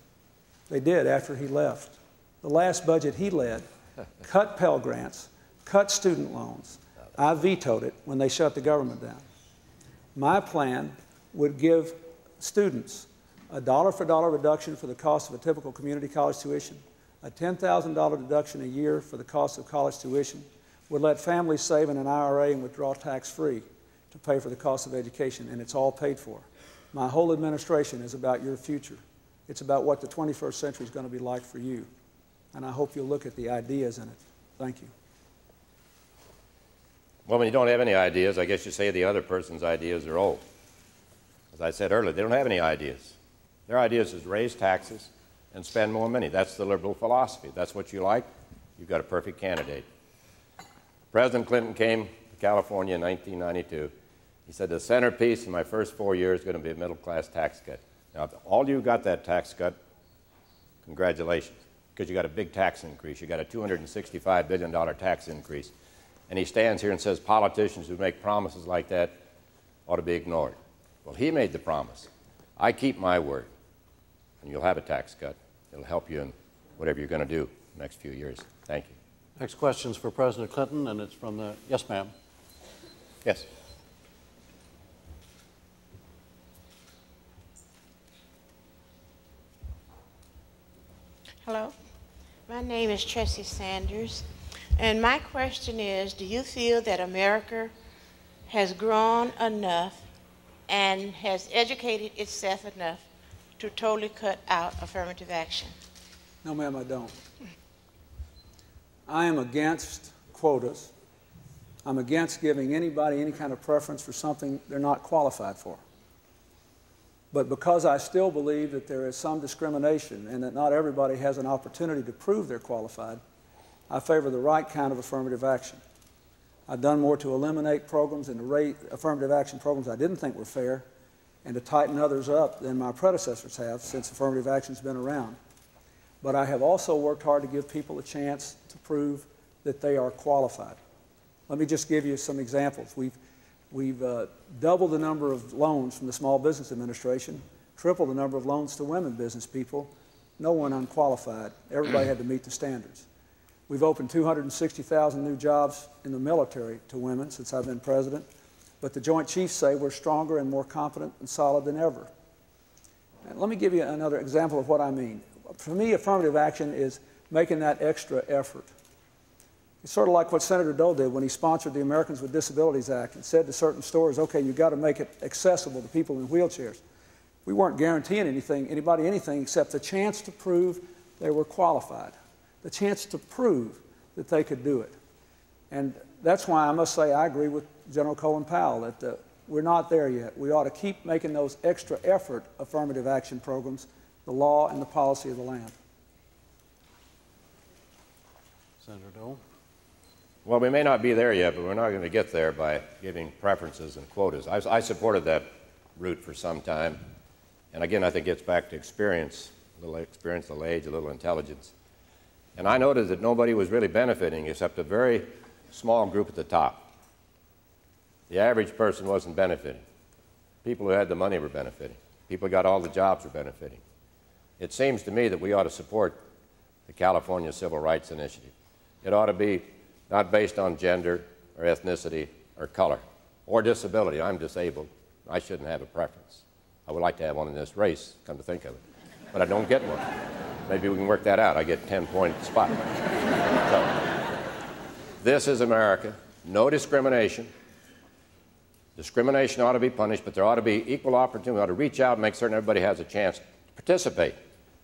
They did after he left. The last budget he led cut Pell Grants, cut student loans. I vetoed it when they shut the government down. My plan would give students a dollar for dollar reduction for the cost of a typical community college tuition, a $10,000 deduction a year for the cost of college tuition, would let families save in an IRA and withdraw tax free to pay for the cost of education, and it's all paid for. My whole administration is about your future. It's about what the 21st century is going to be like for you. And I hope you'll look at the ideas in it. Thank you. Well, when you don't have any ideas, I guess you say the other person's ideas are old. As I said earlier, they don't have any ideas. Their ideas is raise taxes and spend more money. That's the liberal philosophy. that's what you like, you've got a perfect candidate. President Clinton came to California in 1992. He said the centerpiece in my first four years is going to be a middle class tax cut. Now, if all you got that tax cut, congratulations, because you got a big tax increase. You got a $265 billion tax increase. And he stands here and says politicians who make promises like that ought to be ignored. Well, he made the promise. I keep my word, and you'll have a tax cut. It'll help you in whatever you're going to do the next few years. Thank you. Next question is for President Clinton, and it's from the, yes, ma'am. Yes. Hello. My name is Tressie Sanders, and my question is, do you feel that America has grown enough and has educated itself enough to totally cut out affirmative action? No, ma'am, I don't. I am against quotas. I'm against giving anybody any kind of preference for something they're not qualified for. But because I still believe that there is some discrimination and that not everybody has an opportunity to prove they're qualified, I favor the right kind of affirmative action. I've done more to eliminate programs and to rate affirmative action programs I didn't think were fair and to tighten others up than my predecessors have since affirmative action's been around. But I have also worked hard to give people a chance to prove that they are qualified. Let me just give you some examples. We've, we've uh, doubled the number of loans from the Small Business Administration, tripled the number of loans to women business people, no one unqualified. Everybody had to meet the standards. We've opened 260,000 new jobs in the military to women since I've been president, but the Joint Chiefs say we're stronger and more competent and solid than ever. And let me give you another example of what I mean for me, affirmative action is making that extra effort. It's sort of like what Senator Dole did when he sponsored the Americans with Disabilities Act and said to certain stores, okay, you've got to make it accessible to people in wheelchairs. We weren't guaranteeing anything, anybody anything except the chance to prove they were qualified, the chance to prove that they could do it. And that's why I must say I agree with General Colin Powell that uh, we're not there yet. We ought to keep making those extra effort affirmative action programs the law and the policy of the land. Senator Dole. Well, we may not be there yet, but we're not going to get there by giving preferences and quotas. I, I supported that route for some time. And again, I think it gets back to experience, a little experience, a little age, a little intelligence. And I noted that nobody was really benefiting except a very small group at the top. The average person wasn't benefiting. People who had the money were benefiting. People who got all the jobs were benefiting it seems to me that we ought to support the California Civil Rights Initiative. It ought to be not based on gender or ethnicity or color or disability. I'm disabled. I shouldn't have a preference. I would like to have one in this race, come to think of it, but I don't get one. Maybe we can work that out. I get 10 point spot. So, this is America. No discrimination. Discrimination ought to be punished, but there ought to be equal opportunity. We ought to reach out and make certain everybody has a chance to participate.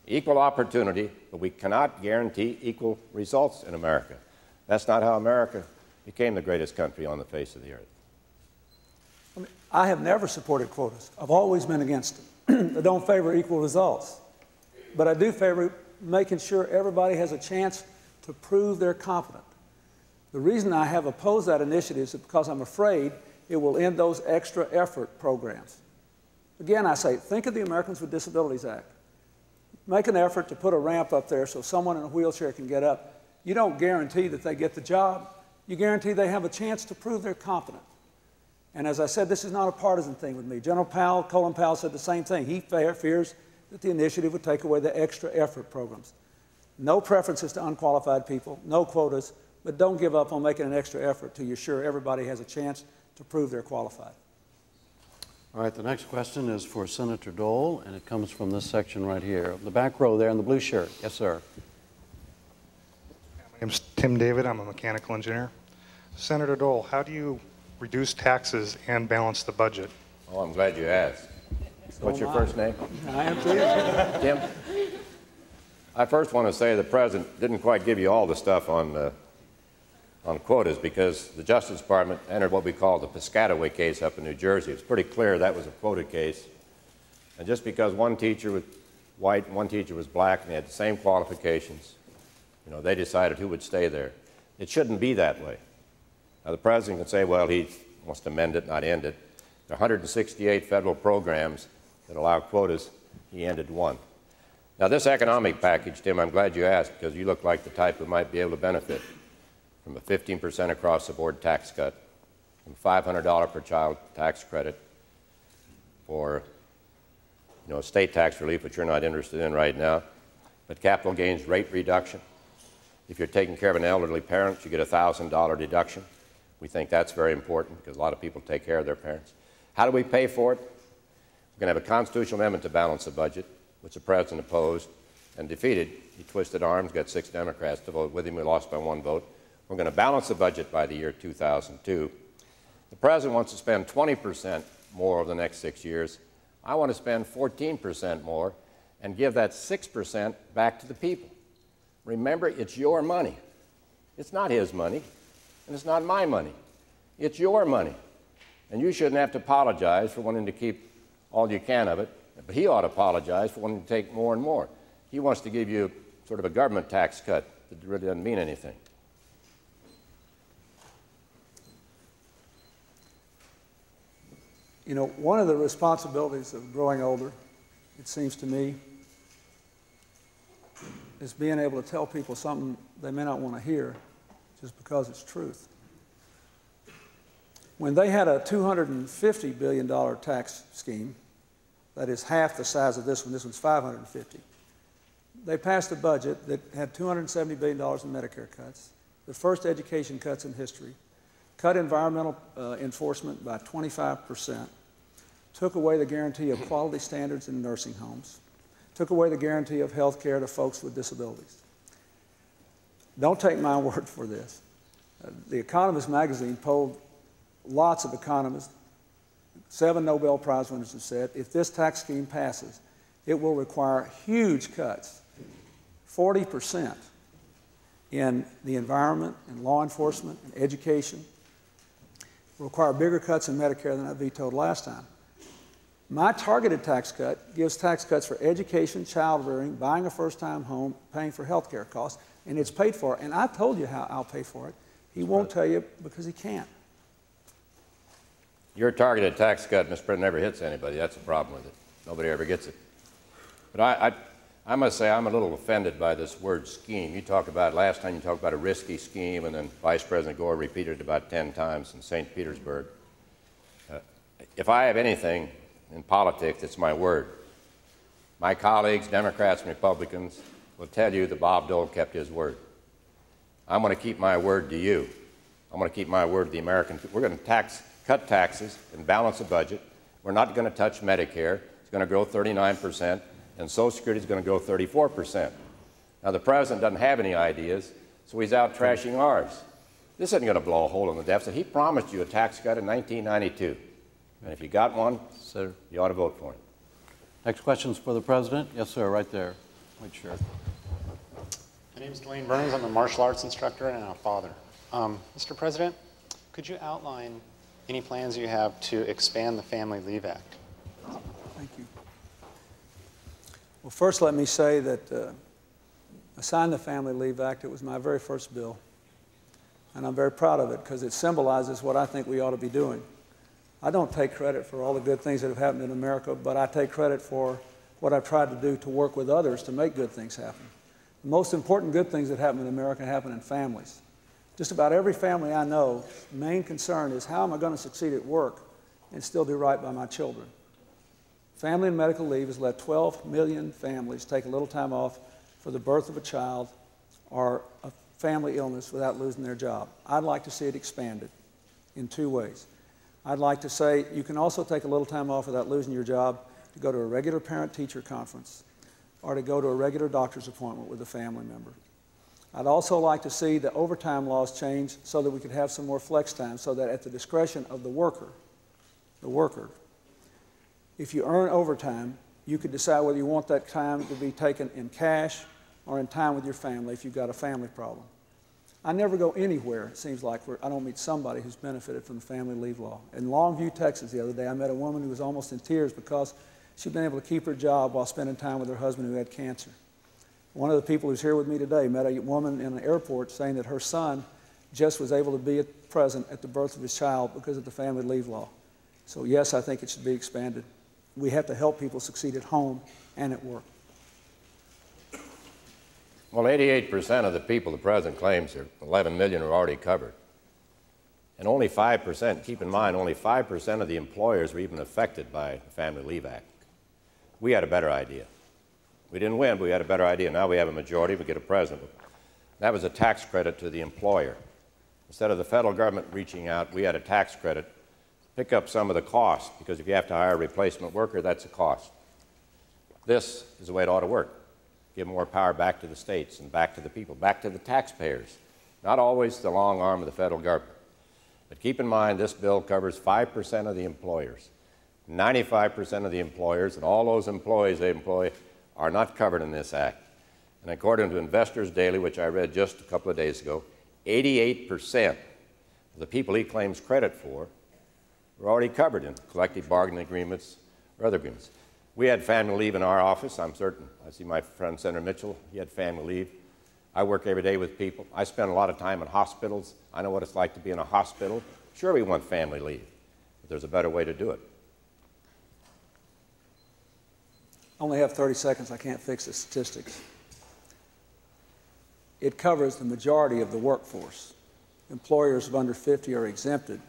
Equal opportunity, but we cannot guarantee equal results in America. That's not how America became the greatest country on the face of the earth. I, mean, I have never supported quotas. I've always been against them. I don't favor equal results. But I do favor making sure everybody has a chance to prove they're competent. The reason I have opposed that initiative is because I'm afraid it will end those extra effort programs. Again, I say, think of the Americans with Disabilities Act. Make an effort to put a ramp up there so someone in a wheelchair can get up. You don't guarantee that they get the job. You guarantee they have a chance to prove they're competent. And as I said, this is not a partisan thing with me. General Powell, Colin Powell said the same thing. He fears that the initiative would take away the extra effort programs. No preferences to unqualified people, no quotas, but don't give up on making an extra effort to ensure everybody has a chance to prove they're qualified. All right, the next question is for Senator Dole, and it comes from this section right here. The back row there in the blue shirt. Yes, sir. My name's Tim David. I'm a mechanical engineer. Senator Dole, how do you reduce taxes and balance the budget? Oh, I'm glad you asked. So What's your I. first name? I am too. Tim? I first want to say the President didn't quite give you all the stuff on uh, on quotas because the Justice Department entered what we call the Piscataway case up in New Jersey. It's pretty clear that was a quota case. And just because one teacher was white and one teacher was black and they had the same qualifications, you know, they decided who would stay there. It shouldn't be that way. Now, the President can say, well, he wants to amend it, not end it. There are 168 federal programs that allow quotas. He ended one. Now, this economic package, Tim, I'm glad you asked because you look like the type who might be able to benefit from a 15% across the board tax cut, from $500 per child tax credit for you know, state tax relief, which you're not interested in right now, but capital gains rate reduction. If you're taking care of an elderly parent, you get a $1,000 deduction. We think that's very important because a lot of people take care of their parents. How do we pay for it? We're going to have a constitutional amendment to balance the budget, which the president opposed and defeated. He twisted arms, got six Democrats to vote with him. We lost by one vote. We're going to balance the budget by the year 2002. The president wants to spend 20% more over the next six years. I want to spend 14% more and give that 6% back to the people. Remember, it's your money. It's not his money, and it's not my money. It's your money. And you shouldn't have to apologize for wanting to keep all you can of it, but he ought to apologize for wanting to take more and more. He wants to give you sort of a government tax cut that really doesn't mean anything. You know, one of the responsibilities of growing older, it seems to me, is being able to tell people something they may not want to hear just because it's truth. When they had a $250 billion tax scheme, that is half the size of this one, this one's 550. They passed a budget that had $270 billion in Medicare cuts, the first education cuts in history, cut environmental uh, enforcement by 25 percent, took away the guarantee of quality standards in nursing homes, took away the guarantee of health care to folks with disabilities. Don't take my word for this. Uh, the Economist magazine polled lots of economists. Seven Nobel Prize winners have said if this tax scheme passes, it will require huge cuts, 40% in the environment, in law enforcement, in education. Require bigger cuts in Medicare than I vetoed last time. My targeted tax cut gives tax cuts for education, child rearing, buying a first time home, paying for health care costs, and it's paid for. And I told you how I'll pay for it. He won't tell you because he can't. Your targeted tax cut, Mr. President, never hits anybody. That's the problem with it. Nobody ever gets it. But I, I, I must say I'm a little offended by this word scheme. You talk about, last time you talked about a risky scheme, and then Vice President Gore repeated it about 10 times in St. Petersburg. Uh, if I have anything in politics, it's my word. My colleagues, Democrats and Republicans, will tell you that Bob Dole kept his word. I'm going to keep my word to you. I'm going to keep my word to the American people. We're going to tax, cut taxes and balance the budget. We're not going to touch Medicare. It's going to grow 39%, and Social Security is going to grow 34%. Now, the president doesn't have any ideas, so he's out trashing ours. This isn't going to blow a hole in the deficit. He promised you a tax cut in 1992. And if you got one, sir, you ought to vote for him. Next question's for the president. Yes, sir, right there. White shirt. My name is Dwayne Burns. I'm a martial arts instructor and a father. Um, Mr. President, could you outline any plans you have to expand the Family Leave Act? Thank you. Well, first, let me say that uh, I signed the Family Leave Act. It was my very first bill. And I'm very proud of it because it symbolizes what I think we ought to be doing. I don't take credit for all the good things that have happened in America, but I take credit for what I've tried to do to work with others to make good things happen. The most important good things that happen in America happen in families. Just about every family I know, main concern is how am I going to succeed at work and still do right by my children? Family and medical leave has let 12 million families take a little time off for the birth of a child or a family illness without losing their job. I'd like to see it expanded in two ways. I'd like to say you can also take a little time off without losing your job to go to a regular parent teacher conference or to go to a regular doctor's appointment with a family member. I'd also like to see the overtime laws change so that we could have some more flex time so that at the discretion of the worker, the worker, if you earn overtime, you could decide whether you want that time to be taken in cash or in time with your family if you've got a family problem. I never go anywhere, it seems like, where I don't meet somebody who's benefited from the family leave law. In Longview, Texas, the other day, I met a woman who was almost in tears because she'd been able to keep her job while spending time with her husband who had cancer. One of the people who's here with me today met a woman in an airport saying that her son just was able to be present at the birth of his child because of the family leave law. So, yes, I think it should be expanded. We have to help people succeed at home and at work. Well, 88% of the people the president claims are 11 million are already covered. And only 5%, keep in mind, only 5% of the employers were even affected by the Family Leave Act. We had a better idea. We didn't win, but we had a better idea. Now we have a majority, we get a president. That was a tax credit to the employer. Instead of the federal government reaching out, we had a tax credit to pick up some of the cost, because if you have to hire a replacement worker, that's a cost. This is the way it ought to work give more power back to the states and back to the people, back to the taxpayers, not always the long arm of the federal government. But keep in mind, this bill covers 5% of the employers. 95% of the employers and all those employees they employ are not covered in this act. And according to Investors Daily, which I read just a couple of days ago, 88% of the people he claims credit for were already covered in collective bargaining agreements or other agreements. We had family leave in our office, I'm certain. I see my friend Senator Mitchell, he had family leave. I work every day with people. I spend a lot of time in hospitals. I know what it's like to be in a hospital. Sure, we want family leave, but there's a better way to do it. I only have 30 seconds. I can't fix the statistics. It covers the majority of the workforce. Employers of under 50 are exempted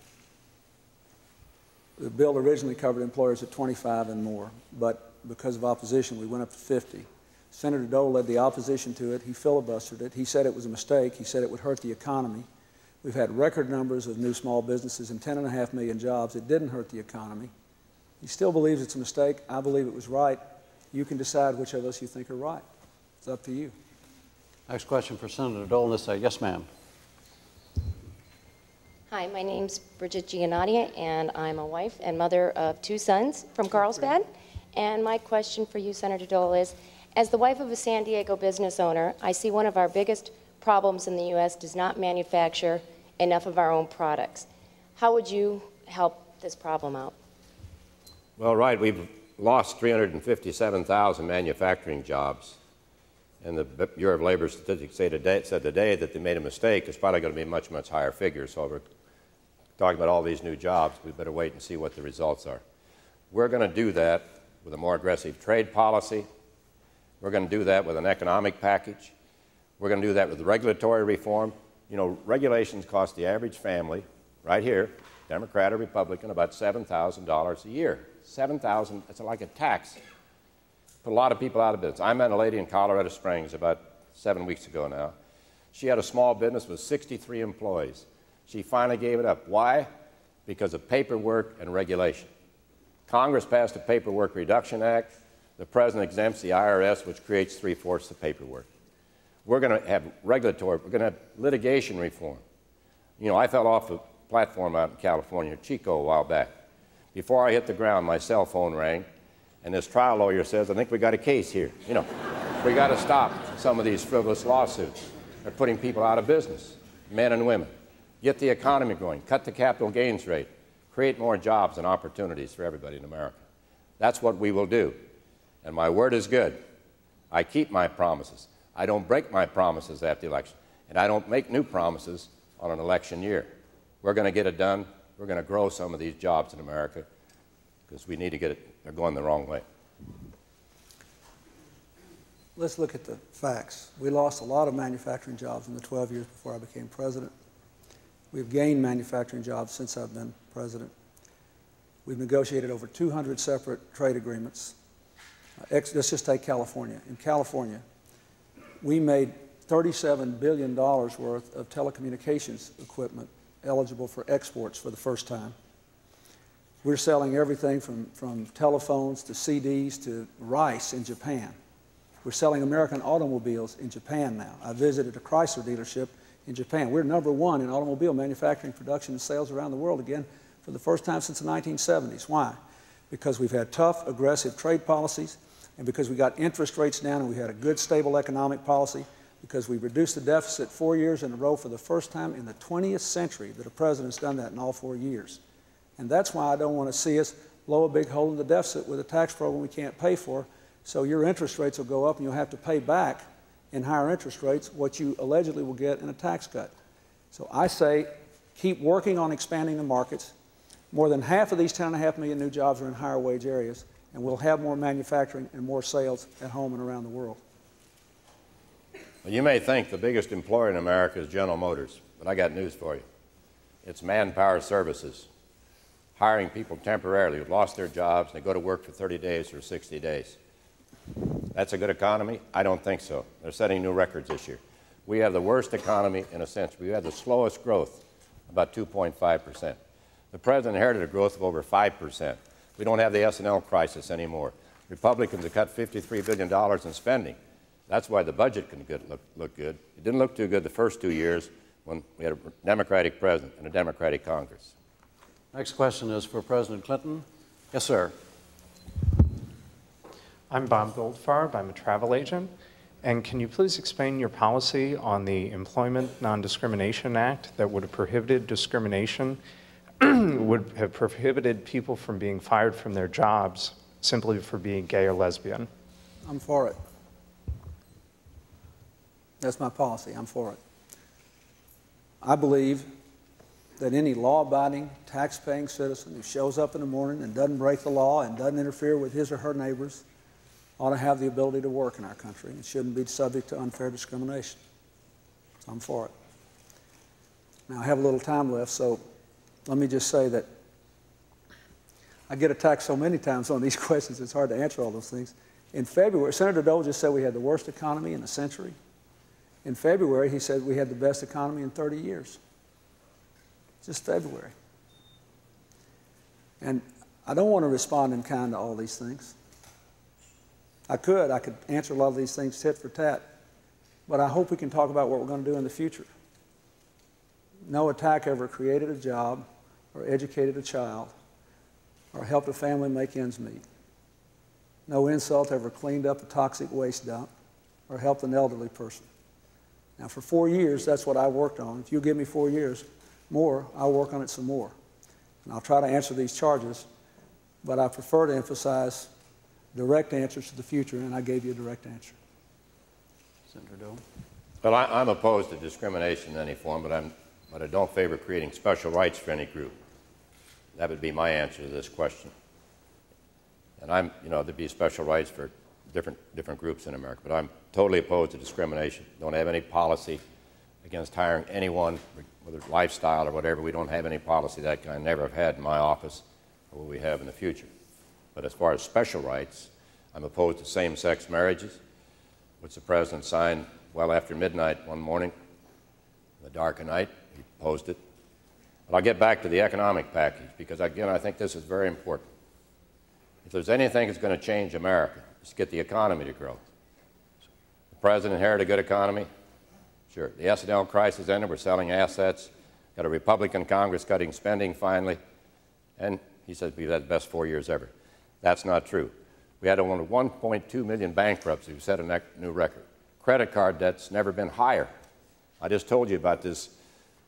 the bill originally covered employers at 25 and more, but because of opposition, we went up to 50. Senator Dole led the opposition to it. He filibustered it. He said it was a mistake. He said it would hurt the economy. We've had record numbers of new small businesses and 10.5 million jobs. It didn't hurt the economy. He still believes it's a mistake. I believe it was right. You can decide which of us you think are right. It's up to you. Next question for Senator Dole. Say, yes, ma'am. Hi, my name's Bridget Giannotti, and I'm a wife and mother of two sons from Carlsbad. And my question for you, Senator Dole, is as the wife of a San Diego business owner, I see one of our biggest problems in the U.S. does not manufacture enough of our own products. How would you help this problem out? Well, right, we've lost 357,000 manufacturing jobs. And the Bureau of Labor Statistics say today, said today that they made a mistake. It's probably going to be a much, much higher figure. So we're talking about all these new jobs, we better wait and see what the results are. We're going to do that with a more aggressive trade policy. We're going to do that with an economic package. We're going to do that with regulatory reform. You know, regulations cost the average family, right here, Democrat or Republican, about $7,000 a year. 7,000, it's like a tax. Put a lot of people out of business. I met a lady in Colorado Springs about seven weeks ago now. She had a small business with 63 employees. She finally gave it up. Why? Because of paperwork and regulation. Congress passed the Paperwork Reduction Act. The President exempts the IRS, which creates three fourths of paperwork. We're going to have regulatory, we're going to have litigation reform. You know, I fell off a platform out in California, Chico, a while back. Before I hit the ground, my cell phone rang, and this trial lawyer says, I think we got a case here. You know, we got to stop some of these frivolous lawsuits. They're putting people out of business, men and women. Get the economy going, cut the capital gains rate, create more jobs and opportunities for everybody in America. That's what we will do. And my word is good. I keep my promises. I don't break my promises after the election. And I don't make new promises on an election year. We're going to get it done. We're going to grow some of these jobs in America because we need to get it. They're going the wrong way. Let's look at the facts. We lost a lot of manufacturing jobs in the 12 years before I became president. We've gained manufacturing jobs since I've been president. We've negotiated over 200 separate trade agreements. Uh, let's just take California. In California, we made $37 billion worth of telecommunications equipment eligible for exports for the first time. We're selling everything from, from telephones to CDs to rice in Japan. We're selling American automobiles in Japan now. I visited a Chrysler dealership in Japan. We're number one in automobile manufacturing, production, and sales around the world again for the first time since the 1970s. Why? Because we've had tough, aggressive trade policies, and because we got interest rates down and we had a good, stable economic policy, because we reduced the deficit four years in a row for the first time in the 20th century that a president's done that in all four years. And that's why I don't want to see us blow a big hole in the deficit with a tax program we can't pay for. So your interest rates will go up and you'll have to pay back in higher interest rates what you allegedly will get in a tax cut. So I say keep working on expanding the markets. More than half of these 10.5 million new jobs are in higher wage areas, and we'll have more manufacturing and more sales at home and around the world. Well, you may think the biggest employer in America is General Motors, but I got news for you. It's manpower services, hiring people temporarily who've lost their jobs and they go to work for 30 days or 60 days. That's a good economy? I don't think so. They're setting new records this year. We have the worst economy in a sense. We have the slowest growth, about 2.5%. The president inherited a growth of over 5%. We don't have the S&L crisis anymore. Republicans have cut $53 billion in spending. That's why the budget can good, look, look good. It didn't look too good the first two years when we had a Democratic president and a Democratic Congress. Next question is for President Clinton. Yes, sir. I'm Bob Goldfarb. I'm a travel agent. And can you please explain your policy on the Employment Non-Discrimination Act that would have prohibited discrimination, would have prohibited people from being fired from their jobs simply for being gay or lesbian? I'm for it. That's my policy. I'm for it. I believe that any law-abiding, tax-paying citizen who shows up in the morning and doesn't break the law and doesn't interfere with his or her neighbors ought to have the ability to work in our country and shouldn't be subject to unfair discrimination. So I'm for it. Now, I have a little time left, so let me just say that I get attacked so many times on these questions, it's hard to answer all those things. In February, Senator Dole just said we had the worst economy in a century. In February, he said we had the best economy in 30 years. Just February. And I don't want to respond in kind to all these things. I could. I could answer a lot of these things tit for tat. But I hope we can talk about what we're going to do in the future. No attack ever created a job or educated a child or helped a family make ends meet. No insult ever cleaned up a toxic waste dump or helped an elderly person. Now, for four years, that's what I worked on. If you give me four years more, I'll work on it some more. And I'll try to answer these charges, but I prefer to emphasize direct answers to the future, and I gave you a direct answer. Senator Dole. Well, I, am opposed to discrimination in any form, but, I'm, but I don't favor creating special rights for any group. That would be my answer to this question. And I'm, you know, there'd be special rights for different, different groups in America, but I'm totally opposed to discrimination. Don't have any policy against hiring anyone, whether it's lifestyle or whatever. We don't have any policy that kind. Never have had in my office, or will we have in the future. But as far as special rights, I'm opposed to same-sex marriages, which the president signed well after midnight one morning, in the dark of night. He opposed it. But I'll get back to the economic package because, again, I think this is very important. If there's anything that's going to change America, it's get the economy to grow. The president inherited a good economy. Sure. The S&L crisis ended. We're selling assets. Got a Republican Congress cutting spending finally. And he said we've had the best four years ever. That's not true. We had only 1.2 million bankruptcies. We set a new record. Credit card debt's never been higher. I just told you about this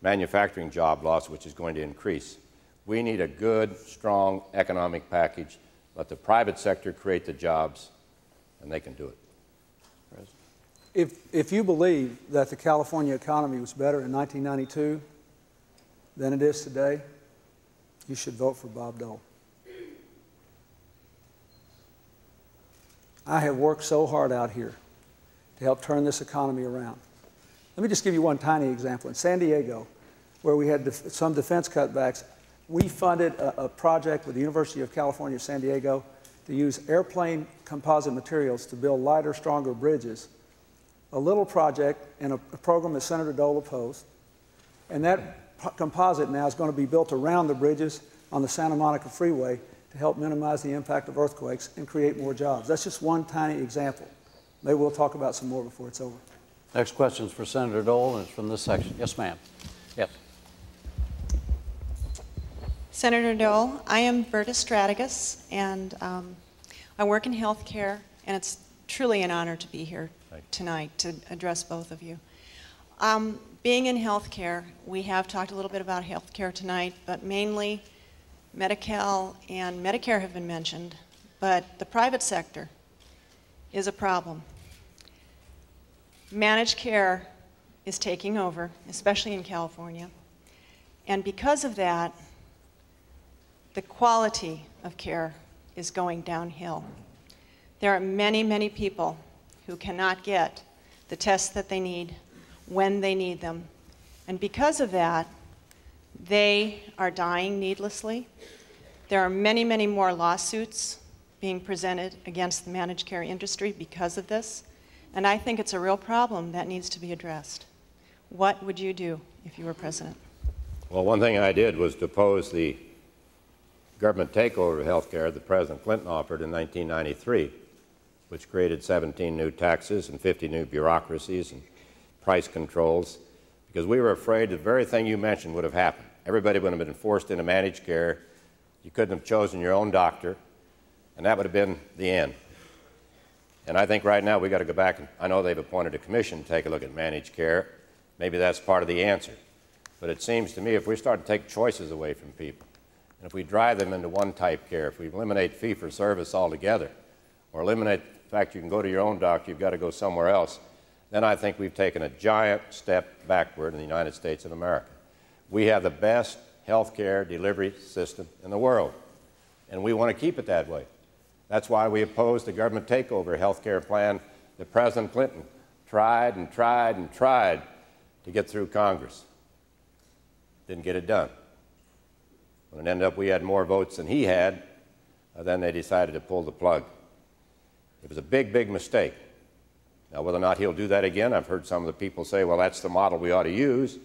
manufacturing job loss, which is going to increase. We need a good, strong economic package. Let the private sector create the jobs, and they can do it. If, if you believe that the California economy was better in 1992 than it is today, you should vote for Bob Dole. I have worked so hard out here to help turn this economy around. Let me just give you one tiny example. In San Diego, where we had def some defense cutbacks, we funded a, a project with the University of California, San Diego, to use airplane composite materials to build lighter, stronger bridges. A little project and a, a program that Senator Dole opposed. And that composite now is going to be built around the bridges on the Santa Monica Freeway to help minimize the impact of earthquakes and create more jobs. That's just one tiny example. Maybe we'll talk about some more before it's over. Next question is for Senator Dole, and it's from this section. Yes, ma'am. Yes. Senator Dole, I am Berta Strategas, and um, I work in healthcare, and it's truly an honor to be here tonight to address both of you. Um, being in healthcare, we have talked a little bit about healthcare tonight, but mainly Medi-Cal and Medicare have been mentioned, but the private sector is a problem. Managed care is taking over, especially in California. And because of that, the quality of care is going downhill. There are many, many people who cannot get the tests that they need when they need them. And because of that, they are dying needlessly. There are many, many more lawsuits being presented against the managed care industry because of this. And I think it's a real problem that needs to be addressed. What would you do if you were president? Well, one thing I did was to oppose the government takeover of health care that President Clinton offered in 1993, which created 17 new taxes and 50 new bureaucracies and price controls, because we were afraid the very thing you mentioned would have happened. Everybody would have been forced into managed care. You couldn't have chosen your own doctor, and that would have been the end. And I think right now we've got to go back and I know they've appointed a commission to take a look at managed care. Maybe that's part of the answer. But it seems to me if we start to take choices away from people, and if we drive them into one type care, if we eliminate fee for service altogether, or eliminate the fact you can go to your own doctor, you've got to go somewhere else, then I think we've taken a giant step backward in the United States of America. We have the best health care delivery system in the world, and we want to keep it that way. That's why we opposed the government takeover health care plan that President Clinton tried and tried and tried to get through Congress. Didn't get it done. When it ended up we had more votes than he had, uh, then they decided to pull the plug. It was a big, big mistake. Now, whether or not he'll do that again, I've heard some of the people say, well, that's the model we ought to use.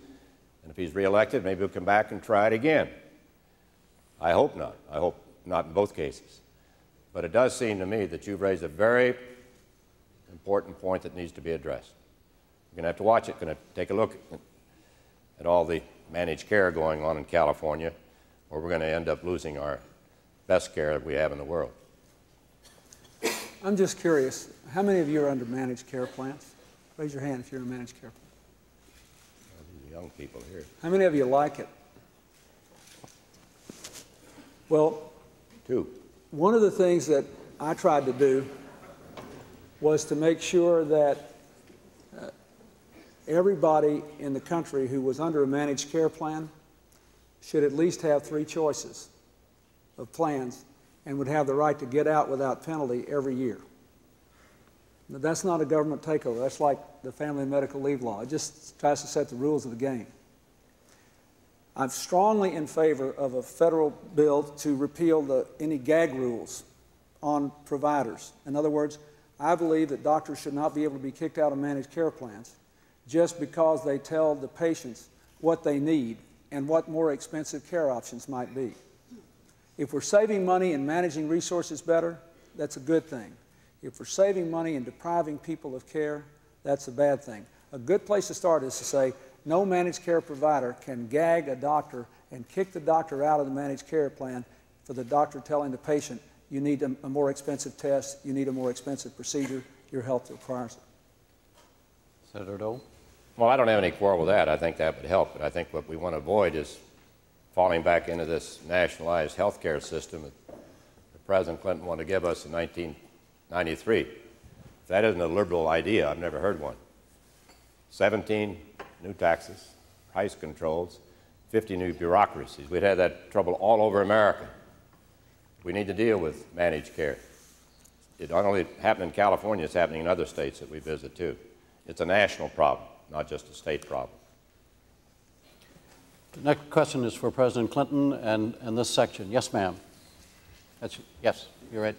And if he's reelected, maybe he'll come back and try it again. I hope not. I hope not in both cases. But it does seem to me that you've raised a very important point that needs to be addressed. We're going to have to watch it, We're going to take a look at all the managed care going on in California, or we're going to end up losing our best care that we have in the world. I'm just curious, how many of you are under managed care plans? Raise your hand if you're in a managed care plan. Young people here. How many of you like it? Well, two. One of the things that I tried to do was to make sure that uh, everybody in the country who was under a managed care plan should at least have three choices of plans and would have the right to get out without penalty every year. But that's not a government takeover. That's like the family medical leave law. It just tries to set the rules of the game. I'm strongly in favor of a federal bill to repeal the, any gag rules on providers. In other words, I believe that doctors should not be able to be kicked out of managed care plans just because they tell the patients what they need and what more expensive care options might be. If we're saving money and managing resources better, that's a good thing. If we're saving money and depriving people of care, that's a bad thing. A good place to start is to say no managed care provider can gag a doctor and kick the doctor out of the managed care plan for the doctor telling the patient, you need a, a more expensive test, you need a more expensive procedure, your health requires it. Senator Dole? Well, I don't have any quarrel with that. I think that would help. But I think what we want to avoid is falling back into this nationalized health care system that President Clinton wanted to give us in 1993. That isn't a liberal idea, I've never heard one. 17 new taxes, price controls, 50 new bureaucracies. We'd had that trouble all over America. We need to deal with managed care. It not only happened in California, it's happening in other states that we visit too. It's a national problem, not just a state problem. The next question is for President Clinton and, and this section. Yes, ma'am. Yes, you're right.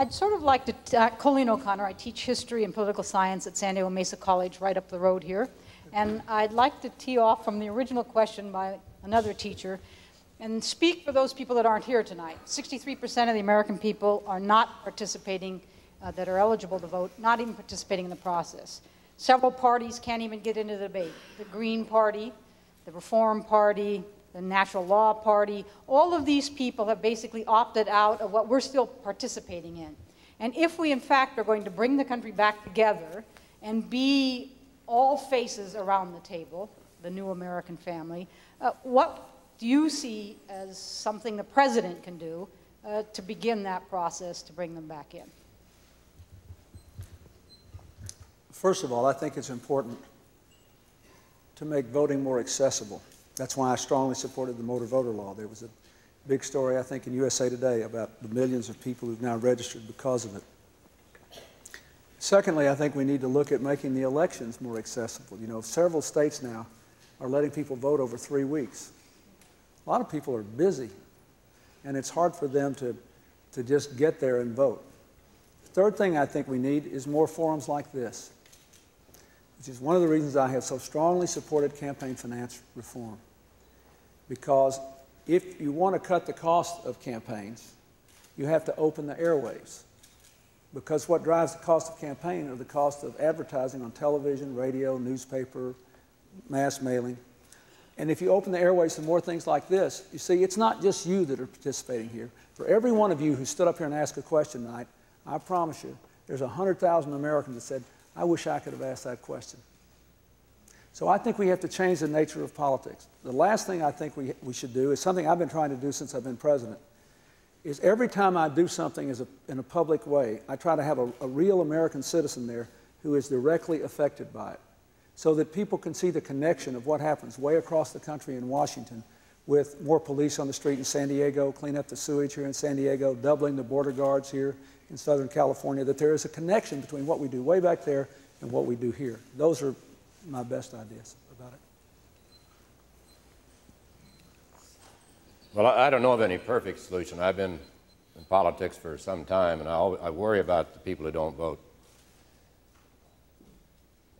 I'd sort of like to, uh, Colleen O'Connor, I teach history and political science at San Diego Mesa College right up the road here. And I'd like to tee off from the original question by another teacher and speak for those people that aren't here tonight. 63% of the American people are not participating, uh, that are eligible to vote, not even participating in the process. Several parties can't even get into the debate. The Green Party, the Reform Party, the Natural Law Party, all of these people have basically opted out of what we're still participating in. And if we, in fact, are going to bring the country back together and be all faces around the table, the new American family, uh, what do you see as something the president can do uh, to begin that process to bring them back in? First of all, I think it's important to make voting more accessible. That's why I strongly supported the motor voter law. There was a big story, I think, in USA Today about the millions of people who've now registered because of it. Secondly, I think we need to look at making the elections more accessible. You know, several states now are letting people vote over three weeks. A lot of people are busy, and it's hard for them to, to just get there and vote. The third thing I think we need is more forums like this, which is one of the reasons I have so strongly supported campaign finance reform. Because if you want to cut the cost of campaigns, you have to open the airwaves. Because what drives the cost of campaign are the cost of advertising on television, radio, newspaper, mass mailing. And if you open the airways to more things like this, you see, it's not just you that are participating here. For every one of you who stood up here and asked a question tonight, I promise you, there's 100,000 Americans that said, I wish I could have asked that question. So I think we have to change the nature of politics. The last thing I think we, we should do is something I've been trying to do since I've been president, is every time I do something as a, in a public way, I try to have a, a real American citizen there who is directly affected by it so that people can see the connection of what happens way across the country in Washington with more police on the street in San Diego, clean up the sewage here in San Diego, doubling the border guards here in Southern California, that there is a connection between what we do way back there and what we do here. Those are my best ideas about it. Well, I don't know of any perfect solution. I've been in politics for some time, and I, I worry about the people who don't vote.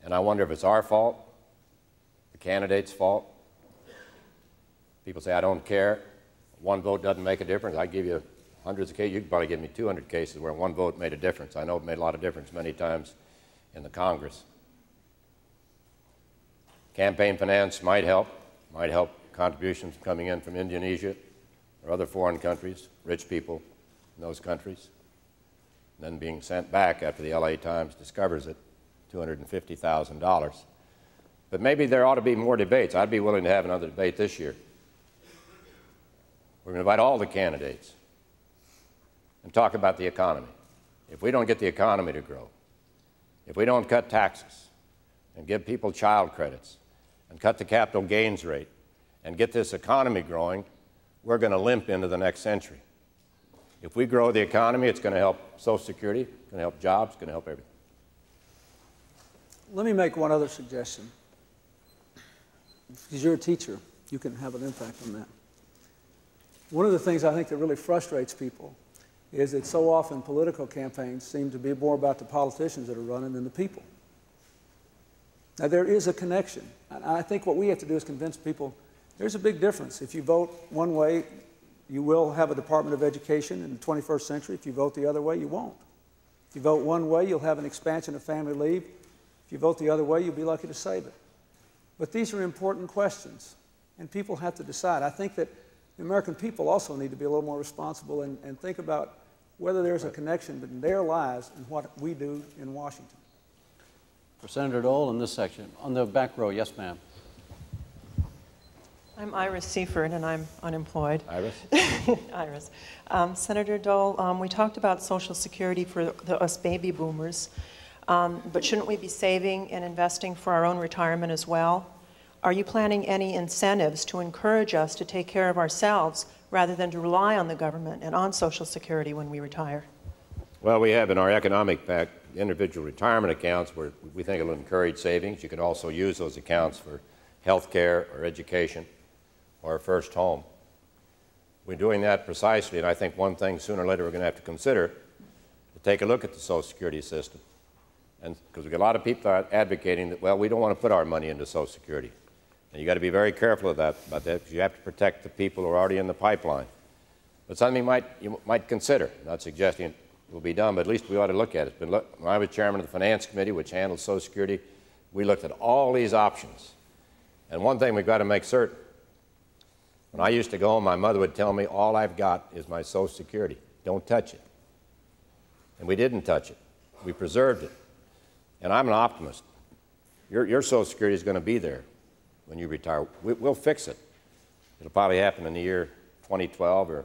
And I wonder if it's our fault, the candidate's fault. People say, I don't care. One vote doesn't make a difference. I give you hundreds of cases. You could probably give me 200 cases where one vote made a difference. I know it made a lot of difference many times in the Congress. Campaign finance might help, might help contributions coming in from Indonesia or other foreign countries, rich people in those countries, and then being sent back after the LA Times discovers it. $250,000. But maybe there ought to be more debates. I'd be willing to have another debate this year. We're going to invite all the candidates and talk about the economy. If we don't get the economy to grow, if we don't cut taxes and give people child credits and cut the capital gains rate and get this economy growing, we're going to limp into the next century. If we grow the economy, it's going to help Social Security, it's going to help jobs, it's going to help everything. Let me make one other suggestion. Because you're a teacher, you can have an impact on that. One of the things I think that really frustrates people is that so often political campaigns seem to be more about the politicians that are running than the people. Now, there is a connection. And I think what we have to do is convince people there's a big difference. If you vote one way you will have a Department of Education in the 21st century. If you vote the other way, you won't. If you vote one way, you'll have an expansion of family leave. If you vote the other way, you'll be lucky to save it. But these are important questions, and people have to decide. I think that the American people also need to be a little more responsible and, and think about whether there's a connection between their lives and what we do in Washington. For Senator Dole in this section. On the back row, yes, ma'am. I'm Iris Seaford, and I'm unemployed. Iris? Iris. Um, Senator Dole, um, we talked about Social Security for the, us baby boomers, um, but shouldn't we be saving and investing for our own retirement as well? Are you planning any incentives to encourage us to take care of ourselves rather than to rely on the government and on Social Security when we retire? Well, we have in our economic pack individual retirement accounts where we think it'll encourage savings. You can also use those accounts for health care or education or a first home. We're doing that precisely, and I think one thing sooner or later we're going to have to consider to take a look at the Social Security system. And because we've got a lot of people advocating that, well, we don't want to put our money into Social Security. And you've got to be very careful of that, about that because you have to protect the people who are already in the pipeline. But something you might, you might consider, not suggesting will be done, but at least we ought to look at it. When I was chairman of the Finance Committee, which handles Social Security, we looked at all these options. And one thing we've got to make certain when I used to go home, my mother would tell me, All I've got is my Social Security. Don't touch it. And we didn't touch it, we preserved it. And I'm an optimist. Your, your Social Security is going to be there when you retire. We, we'll fix it. It'll probably happen in the year 2012 or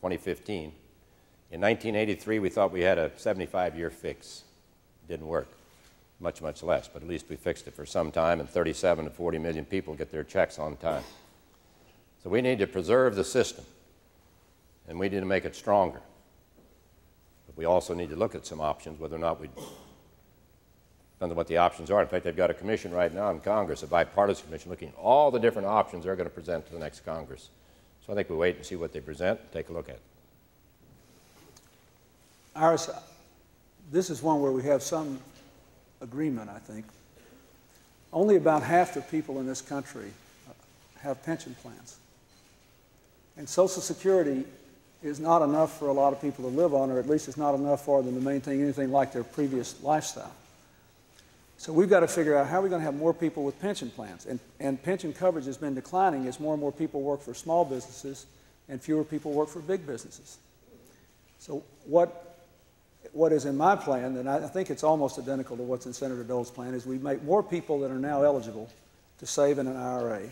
2015. In 1983, we thought we had a 75 year fix. Didn't work, much, much less, but at least we fixed it for some time, and 37 to 40 million people get their checks on time. So we need to preserve the system, and we need to make it stronger. But we also need to look at some options, whether or not we Depends on what the options are. In fact, they've got a commission right now in Congress, a bipartisan commission, looking at all the different options they're going to present to the next Congress. So I think we wait and see what they present, take a look at it. Iris, this is one where we have some agreement, I think. Only about half the people in this country uh, have pension plans. And Social Security is not enough for a lot of people to live on, or at least it's not enough for them to maintain anything like their previous lifestyle. So we've got to figure out how we're going to have more people with pension plans. And, and pension coverage has been declining as more and more people work for small businesses and fewer people work for big businesses. So what, what is in my plan, and I think it's almost identical to what's in Senator Dole's plan, is we make more people that are now eligible to save in an IRA,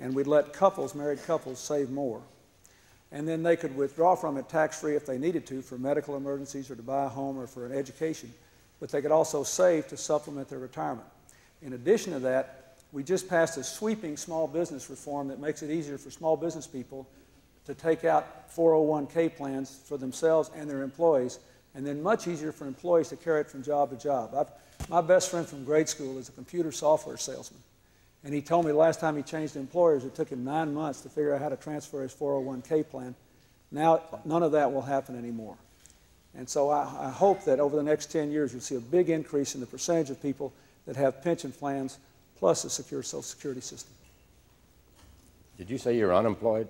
and we'd let couples, married couples, save more. And then they could withdraw from it tax-free if they needed to for medical emergencies or to buy a home or for an education but they could also save to supplement their retirement. In addition to that, we just passed a sweeping small business reform that makes it easier for small business people to take out 401k plans for themselves and their employees, and then much easier for employees to carry it from job to job. I've, my best friend from grade school is a computer software salesman. And he told me last time he changed employers, it took him nine months to figure out how to transfer his 401k plan. Now, none of that will happen anymore. And so I, I, hope that over the next 10 years, you'll see a big increase in the percentage of people that have pension plans plus a secure Social Security system. Did you say you're unemployed?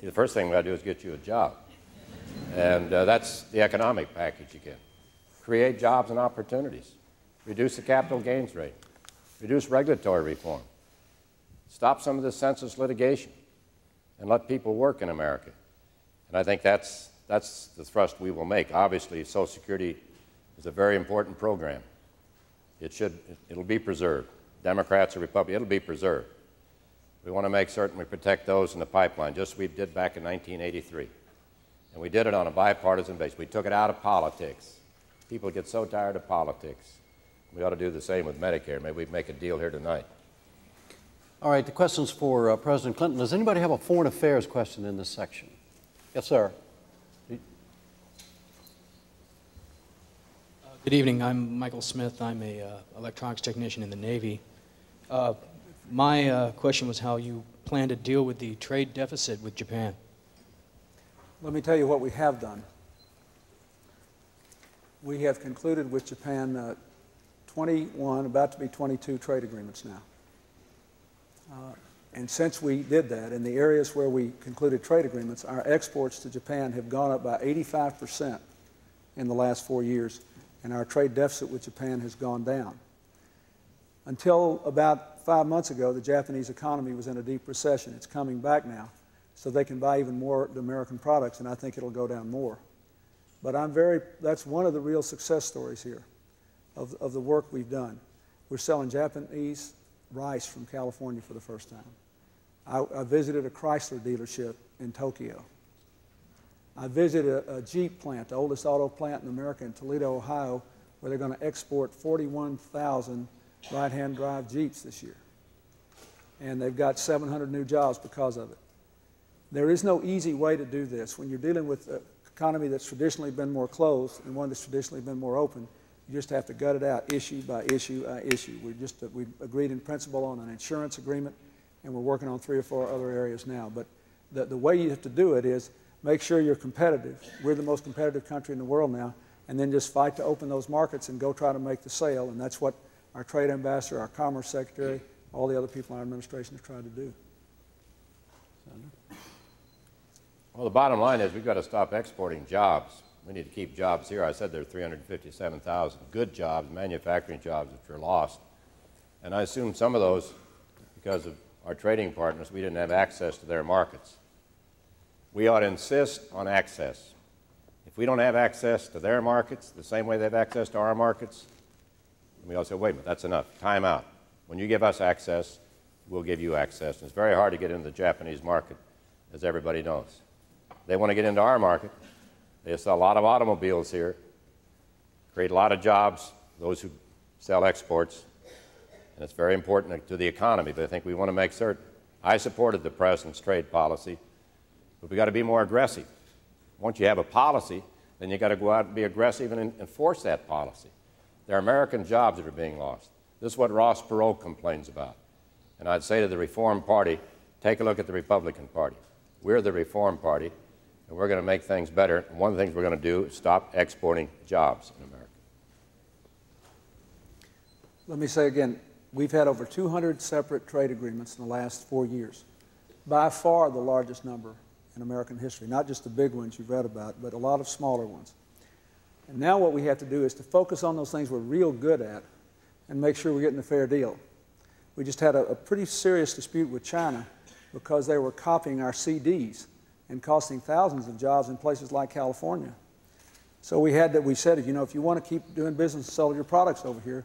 See, the first thing we got to do is get you a job. And uh, that's the economic package get. Create jobs and opportunities. Reduce the capital gains rate. Reduce regulatory reform. Stop some of the senseless litigation. And let people work in America. And I think that's that's the thrust we will make. Obviously, Social Security is a very important program. It should, it'll be preserved. Democrats or Republicans, it'll be preserved. We want to make certain we protect those in the pipeline, just as we did back in 1983. And we did it on a bipartisan basis. We took it out of politics. People get so tired of politics. We ought to do the same with Medicare. Maybe we make a deal here tonight. All right, the question's for uh, President Clinton. Does anybody have a foreign affairs question in this section? Yes, sir. Good evening. I'm Michael Smith. I'm a uh, electronics technician in the Navy. Uh, my uh, question was how you plan to deal with the trade deficit with Japan. Let me tell you what we have done. We have concluded with Japan uh, 21, about to be 22 trade agreements now. Uh, And since we did that, in the areas where we concluded trade agreements, our exports to Japan have gone up by 85% in the last four years, and our trade deficit with Japan has gone down. Until about five months ago, the Japanese economy was in a deep recession. It's coming back now, so they can buy even more American products, and I think it'll go down more. But I'm very, that's one of the real success stories here of, of the work we've done. We're selling Japanese rice from California for the first time. I, I visited a Chrysler dealership in Tokyo. I visited a, a, Jeep plant, the oldest auto plant in America in Toledo, Ohio, where they're going to export 41,000 right-hand drive Jeeps this year. And they've got 700 new jobs because of it. There is no easy way to do this. When you're dealing with an economy that's traditionally been more closed and one that's traditionally been more open, you just have to gut it out issue by issue by issue. We just uh, we agreed in principle on an insurance agreement, and we're working on three or four other areas now. But the, the way you have to do it is make sure you're competitive. We're the most competitive country in the world now, and then just fight to open those markets and go try to make the sale. And that's what our trade ambassador, our commerce secretary, all the other people in our administration have tried to do. Well, the bottom line is we've got to stop exporting jobs. We need to keep jobs here. I said there are 357,000 good jobs, manufacturing jobs, which are lost. And I assume some of those, because of our trading partners, we didn't have access to their markets. We ought to insist on access. If we don't have access to their markets the same way they have access to our markets, we all say, wait a minute, that's enough. Time out. When you give us access, we'll give you access. And it's very hard to get into the Japanese market, as everybody knows. They want to get into our market. They sell a lot of automobiles here, create a lot of jobs, those who sell exports, and it's very important to the economy, but I think we want to make certain. I supported the President's trade policy, but we've got to be more aggressive. Once you have a policy, then you've got to go out and be aggressive and enforce that policy. There are American jobs that are being lost. This is what Ross Perot complains about. And I'd say to the Reform Party, take a look at the Republican Party. We're the Reform Party, and we're going to make things better. One of the things we're going to do is stop exporting jobs in America. Let me say again, we've had over 200 separate trade agreements in the last four years. By far the largest number in American history, not just the big ones you've read about, but a lot of smaller ones. And now what we have to do is to focus on those things we're real good at and make sure we're getting a fair deal. We just had a, a pretty serious dispute with China because they were copying our CDs and costing thousands of jobs in places like California. So we had that. We said, you know, if you want to keep doing business and sell your products over here,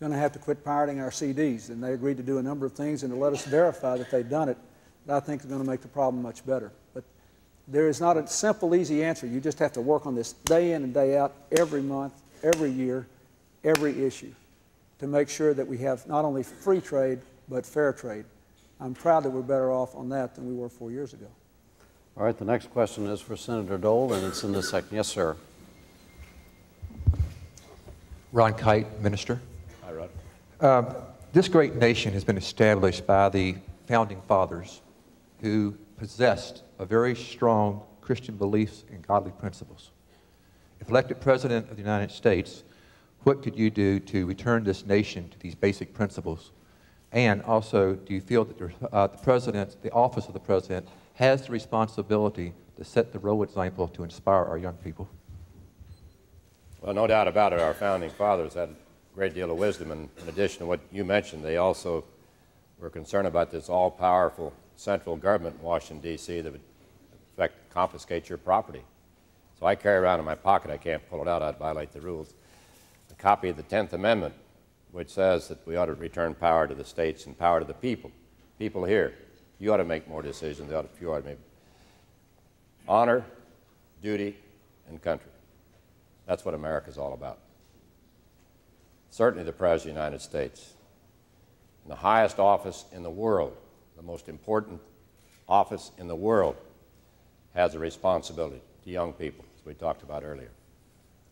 you're going to have to quit pirating our CDs. And they agreed to do a number of things and to let us verify that they'd done it. That I think is going to make the problem much better. But there is not a simple, easy answer. You just have to work on this day in and day out, every month, every year, every issue, to make sure that we have not only free trade but fair trade. I'm proud that we're better off on that than we were four years ago. All right, the next question is for Senator Dole, and it's in the second. Yes, sir. Ron Kite, Minister. Hi, Rod. Uh, this great nation has been established by the founding fathers who possessed a very strong Christian beliefs and godly principles. If elected President of the United States, what could you do to return this nation to these basic principles? And also, do you feel that uh, the President, the office of the President, has the responsibility to set the role example to inspire our young people. Well, no doubt about it, our founding fathers had a great deal of wisdom. And in addition to what you mentioned, they also were concerned about this all powerful central government in Washington, D.C., that would, in fact, confiscate your property. So I carry around in my pocket, I can't pull it out, I'd violate the rules, a copy of the 10th Amendment, which says that we ought to return power to the states and power to the people, people here. You ought to make more decisions. You ought to, you ought to make honor, duty, and country. That's what America's all about. Certainly the President of the United States, in the highest office in the world, the most important office in the world, has a responsibility to young people, as we talked about earlier,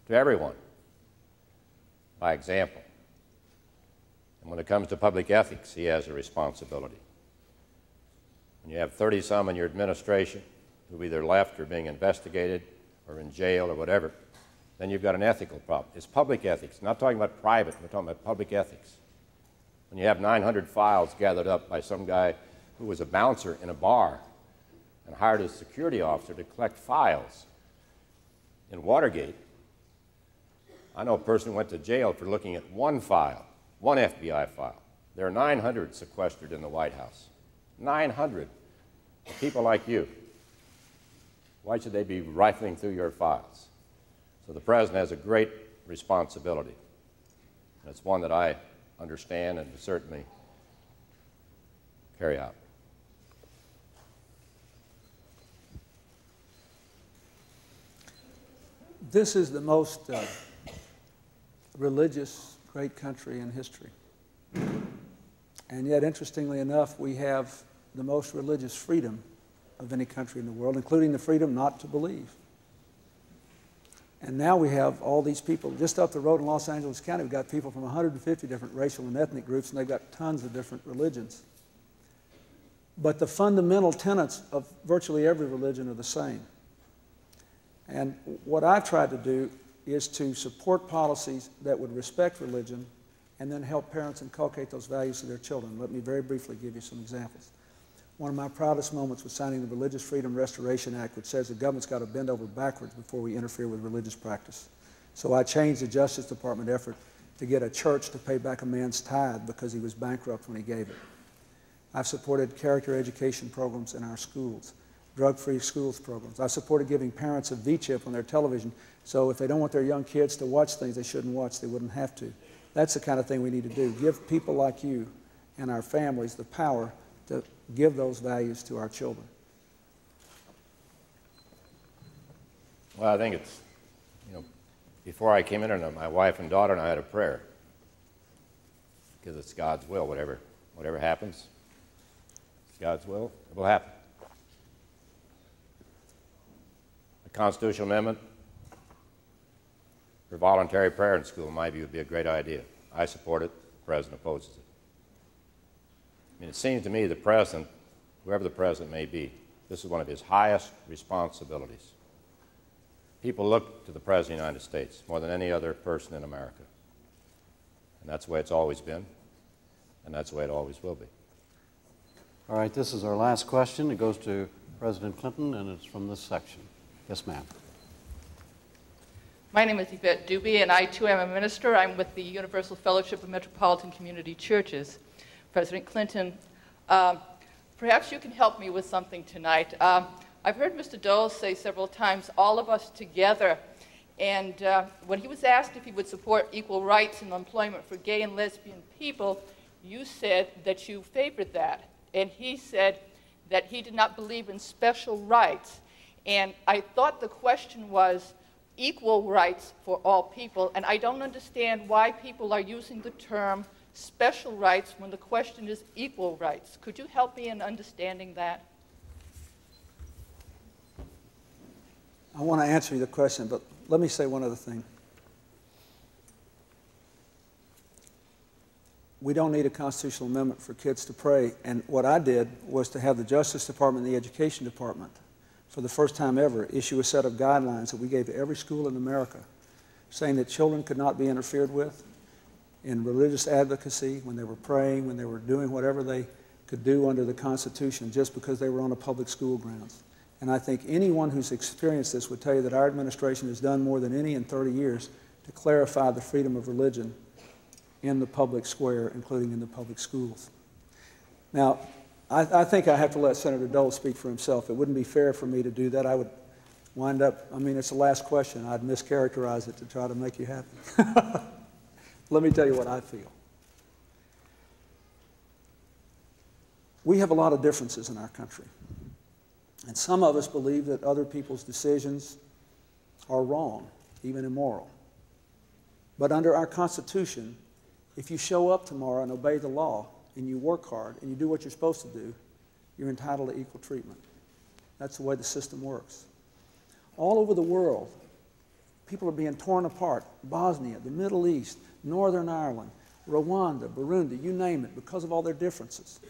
to everyone, by example. And when it comes to public ethics, he has a responsibility. When you have 30 some in your administration who either left or being investigated or in jail or whatever, then you've got an ethical problem. It's public ethics. I'm not talking about private, we're talking about public ethics. When you have 900 files gathered up by some guy who who was a bouncer in a bar and hired a security officer to collect files in Watergate. I know a person who went to jail for looking at one file, one FBI file. There are 900 sequestered in the White House. 900 people like you. Why should they be rifling through your files? So the president has a great responsibility. And it's one that I understand and certainly carry out. This is the most uh, religious great country in history. And yet, interestingly enough, we have the most religious freedom of any country in the world, including the freedom not to believe. And now we have all these people just up the road in Los Angeles County. We've got people from 150 different racial and ethnic groups, and they've got tons of different religions. But the fundamental tenets of virtually every religion are the same. And what I've tried to do is to support policies that would respect religion and then help parents inculcate those values to their children. Let me very briefly give you some examples. One of my proudest moments was signing the Religious Freedom Restoration Act, which says the government's got to bend over backwards before we interfere with religious practice. So I changed the Justice Department effort to get a church to pay back a man's tithe because he was bankrupt when he gave it. I've supported character education programs in our schools, drug-free schools programs. I've supported giving parents a V-chip on their television so if they don't want their young kids to watch things they shouldn't watch, they wouldn't have to. That's the kind of thing we need to do. Give people like you and our families the power to give those values to our children. Well, I think it's, you know, before I came in here, my wife and daughter and I had a prayer. Because it's God's will, whatever, whatever happens, it's God's will, it will happen. A constitutional amendment for voluntary prayer in school, in my view, would be a great idea. I support it. The president opposes it. I mean, it seems to me the president, whoever the president may be, this is one of his highest responsibilities. People look to the President of the United States more than any other person in America. And that's the way it's always been, and that's the way it always will be. All right, this is our last question. It goes to President Clinton, and it's from this section. Yes, ma'am. My name is Yvette Doobie, and I too am a minister. I'm with the Universal Fellowship of Metropolitan Community Churches. President Clinton, uh, perhaps you can help me with something tonight. Um, I've heard Mr. Dole say several times, all of us together. And uh, when he was asked if he would support equal rights in employment for gay and lesbian people, you said that you favored that. And he said that he did not believe in special rights. And I thought the question was, equal rights for all people, and I don't understand why people are using the term special rights when the question is equal rights. Could you help me in understanding that? I want to answer the question, but let me say one other thing. We don't need a constitutional amendment for kids to pray, and what I did was to have the Justice Department and the Education Department for the first time ever, issue a set of guidelines that we gave to every school in America, saying that children could not be interfered with in religious advocacy when they were praying, when they were doing whatever they could do under the Constitution just because they were on a public school grounds. And I think anyone who's experienced this would tell you that our administration has done more than any in 30 years to clarify the freedom of religion in the public square, including in the public schools. Now, I, I, think I have to let Senator Dole speak for himself. It wouldn't be fair for me to do that. I would wind up, I mean, it's the last question. I'd mischaracterize it to try to make you happy. let me tell you what I feel. We have a lot of differences in our country. And some of us believe that other people's decisions are wrong, even immoral. But under our Constitution, if you show up tomorrow and obey the law, and you work hard and you do what you're supposed to do, you're entitled to equal treatment. That's the way the system works. All over the world, people are being torn apart. Bosnia, the Middle East, Northern Ireland, Rwanda, Burundi, you name it, because of all their differences.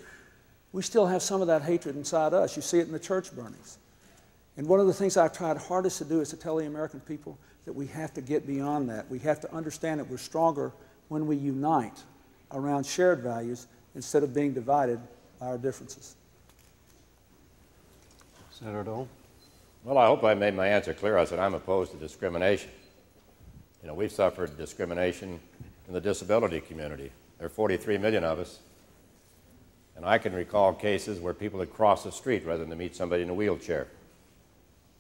We still have some of that hatred inside us. You see it in the church burnings. And one of the things I've tried hardest to do is to tell the American people that we have to get beyond that. We have to understand that we're stronger when we unite around shared values instead of being divided by our differences. Senator Dole. Well, I hope I made my answer clear. I said I'm opposed to discrimination. You know, we've suffered discrimination in the disability community. There are 43 million of us. And I can recall cases where people had crossed the street rather than meet somebody in a wheelchair.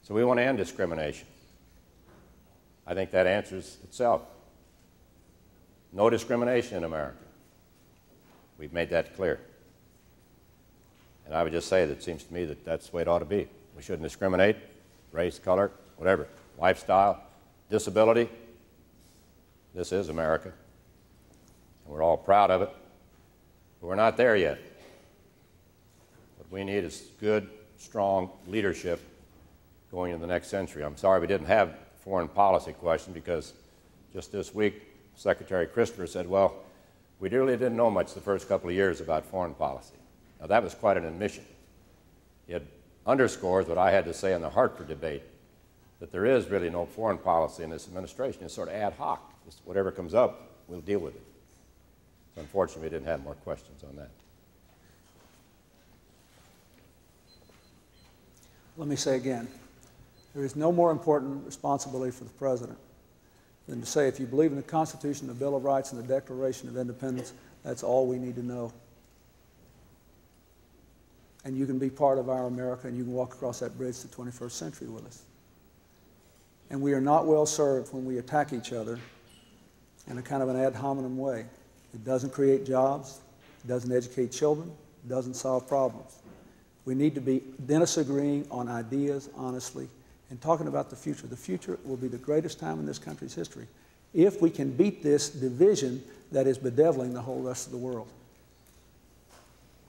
So we want to end discrimination. I think that answers itself. No discrimination in America. We've made that clear. And I would just say that it seems to me that that's the way it ought to be. We shouldn't discriminate, race, color, whatever, lifestyle, disability. This is America. We're all proud of it. But we're not there yet. What we need is good, strong leadership going into the next century. I'm sorry we didn't have foreign policy question because just this week, Secretary Christopher said, well, we really didn't know much the first couple of years about foreign policy. Now, that was quite an admission. It underscores what I had to say in the Hartford debate that there is really no foreign policy in this administration. It's sort of ad hoc. Just whatever comes up, we'll deal with it. Unfortunately, we didn't have more questions on that. Let me say again there is no more important responsibility for the President than to say if you believe in the Constitution, the Bill of Rights, and the Declaration of Independence, that's all we need to know. And you can be part of our America and you can walk across that bridge to the 21st century with us. And we are not well served when we attack each other in a kind of an ad hominem way. It doesn't create jobs, it doesn't educate children, it doesn't solve problems. We need to be disagreeing on ideas honestly and talking about the future. The future will be the greatest time in this country's history if we can beat this division that is bedeviling the whole rest of the world.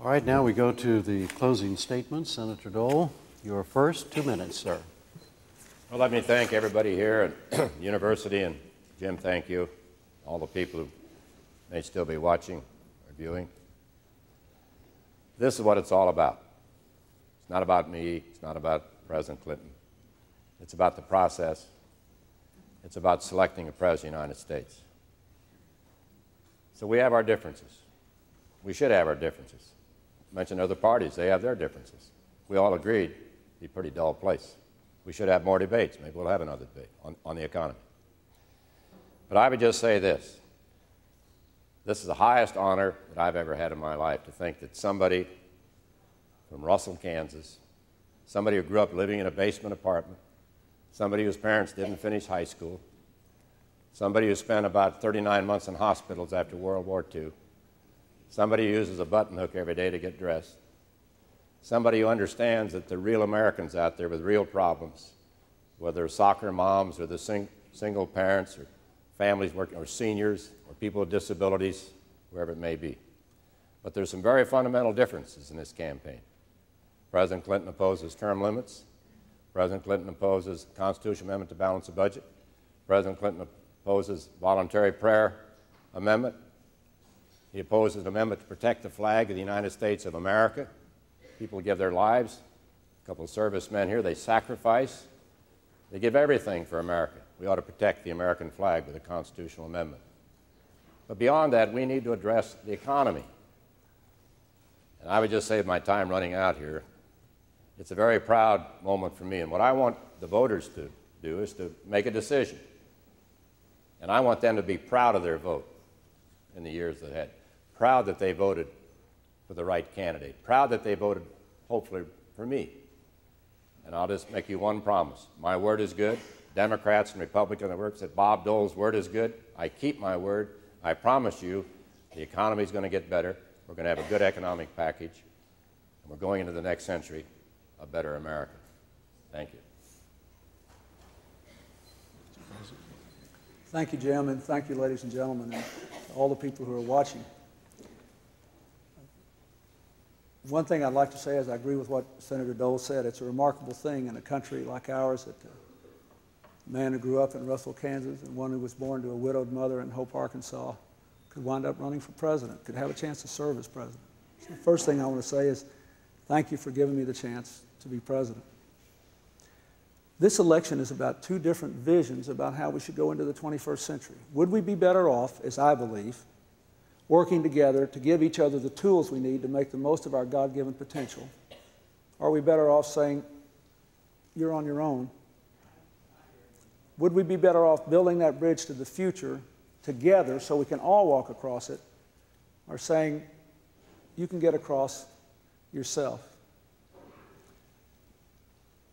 All right, now we go to the closing statements. Senator Dole, your first two minutes, sir. Well, let me thank everybody here at the university, and Jim, thank you. All the people who may still be watching or viewing. This is what it's all about. It's not about me, it's not about President Clinton. It's about the process. It's about selecting a president of the United States. So we have our differences. We should have our differences. Mention other parties, they have their differences. We all agreed it'd be a pretty dull place. We should have more debates. Maybe we'll have another debate on, on the economy. But I would just say this. This is the highest honor that I've ever had in my life to think that somebody from Russell, Kansas, somebody who grew up living in a basement apartment, somebody whose parents didn't finish high school, somebody who spent about 39 months in hospitals after World War II, somebody who uses a button hook every day to get dressed, somebody who understands that the real Americans out there with real problems, whether soccer moms or the sing single parents or families working or seniors or people with disabilities, wherever it may be. But there's some very fundamental differences in this campaign. President Clinton opposes term limits. President Clinton opposes constitutional amendment to balance the budget. President Clinton opposes voluntary prayer amendment. He opposes an amendment to protect the flag of the United States of America. People give their lives. A couple of servicemen here, they sacrifice. They give everything for America. We ought to protect the American flag with a constitutional amendment. But beyond that, we need to address the economy. And I would just save my time running out here, it's a very proud moment for me. And what I want the voters to do is to make a decision. And I want them to be proud of their vote in the years ahead. Proud that they voted for the right candidate. Proud that they voted, hopefully, for me. And I'll just make you one promise. My word is good. Democrats and Republicans that work said Bob Dole's word is good. I keep my word. I promise you the economy is going to get better. We're going to have a good economic package. And we're going into the next century a better America. Thank you. Thank you, Jim, and thank you, ladies and gentlemen, and all the people who are watching. One thing I'd like to say is I agree with what Senator Dole said. It's a remarkable thing in a country like ours that a man who grew up in Russell, Kansas, and one who was born to a widowed mother in Hope, Arkansas, could wind up running for president, could have a chance to serve as president. So the first thing I want to say is thank you for giving me the chance to be president. This election is about two different visions about how we should go into the 21st century. Would we be better off, as I believe, working together to give each other the tools we need to make the most of our God given potential? Or are we better off saying, you're on your own. Would we be better off building that bridge to the future together so we can all walk across it, or saying, you can get across yourself?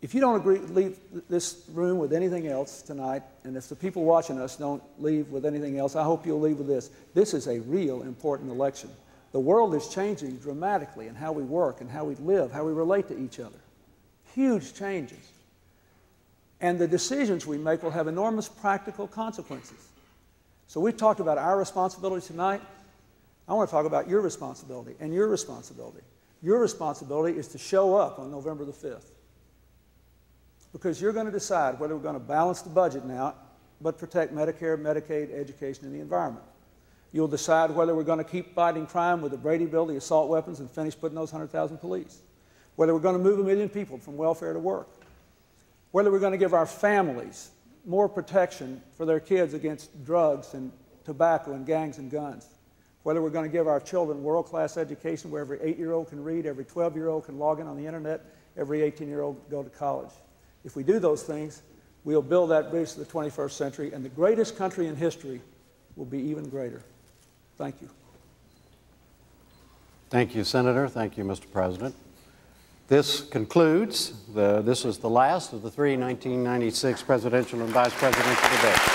If you don't agree, leave this room with anything else tonight, and if the people watching us don't leave with anything else, I hope you'll leave with this. This is a real important election. The world is changing dramatically in how we work and how we live, how we relate to each other. Huge changes. And the decisions we make will have enormous practical consequences. So we've talked about our responsibility tonight. I want to talk about your responsibility and your responsibility. Your responsibility is to show up on November the 5th because you're going to decide whether we're going to balance the budget now but protect Medicare, Medicaid, education, and the environment. You'll decide whether we're going to keep fighting crime with the Brady Bill, the assault weapons, and finish putting those 100,000 police. Whether we're going to move a million people from welfare to work. Whether we're going to give our families more protection for their kids against drugs and tobacco and gangs and guns. Whether we're going to give our children world class education where every eight year old can read, every 12 year old can log in on the internet, every 18 year old go to college. If we do those things, we'll build that bridge to the 21st century, and the greatest country in history will be even greater. Thank you. Thank you, Senator. Thank you, Mr. President. This concludes, the, this is the last of the three 1996 presidential and vice presidential debates.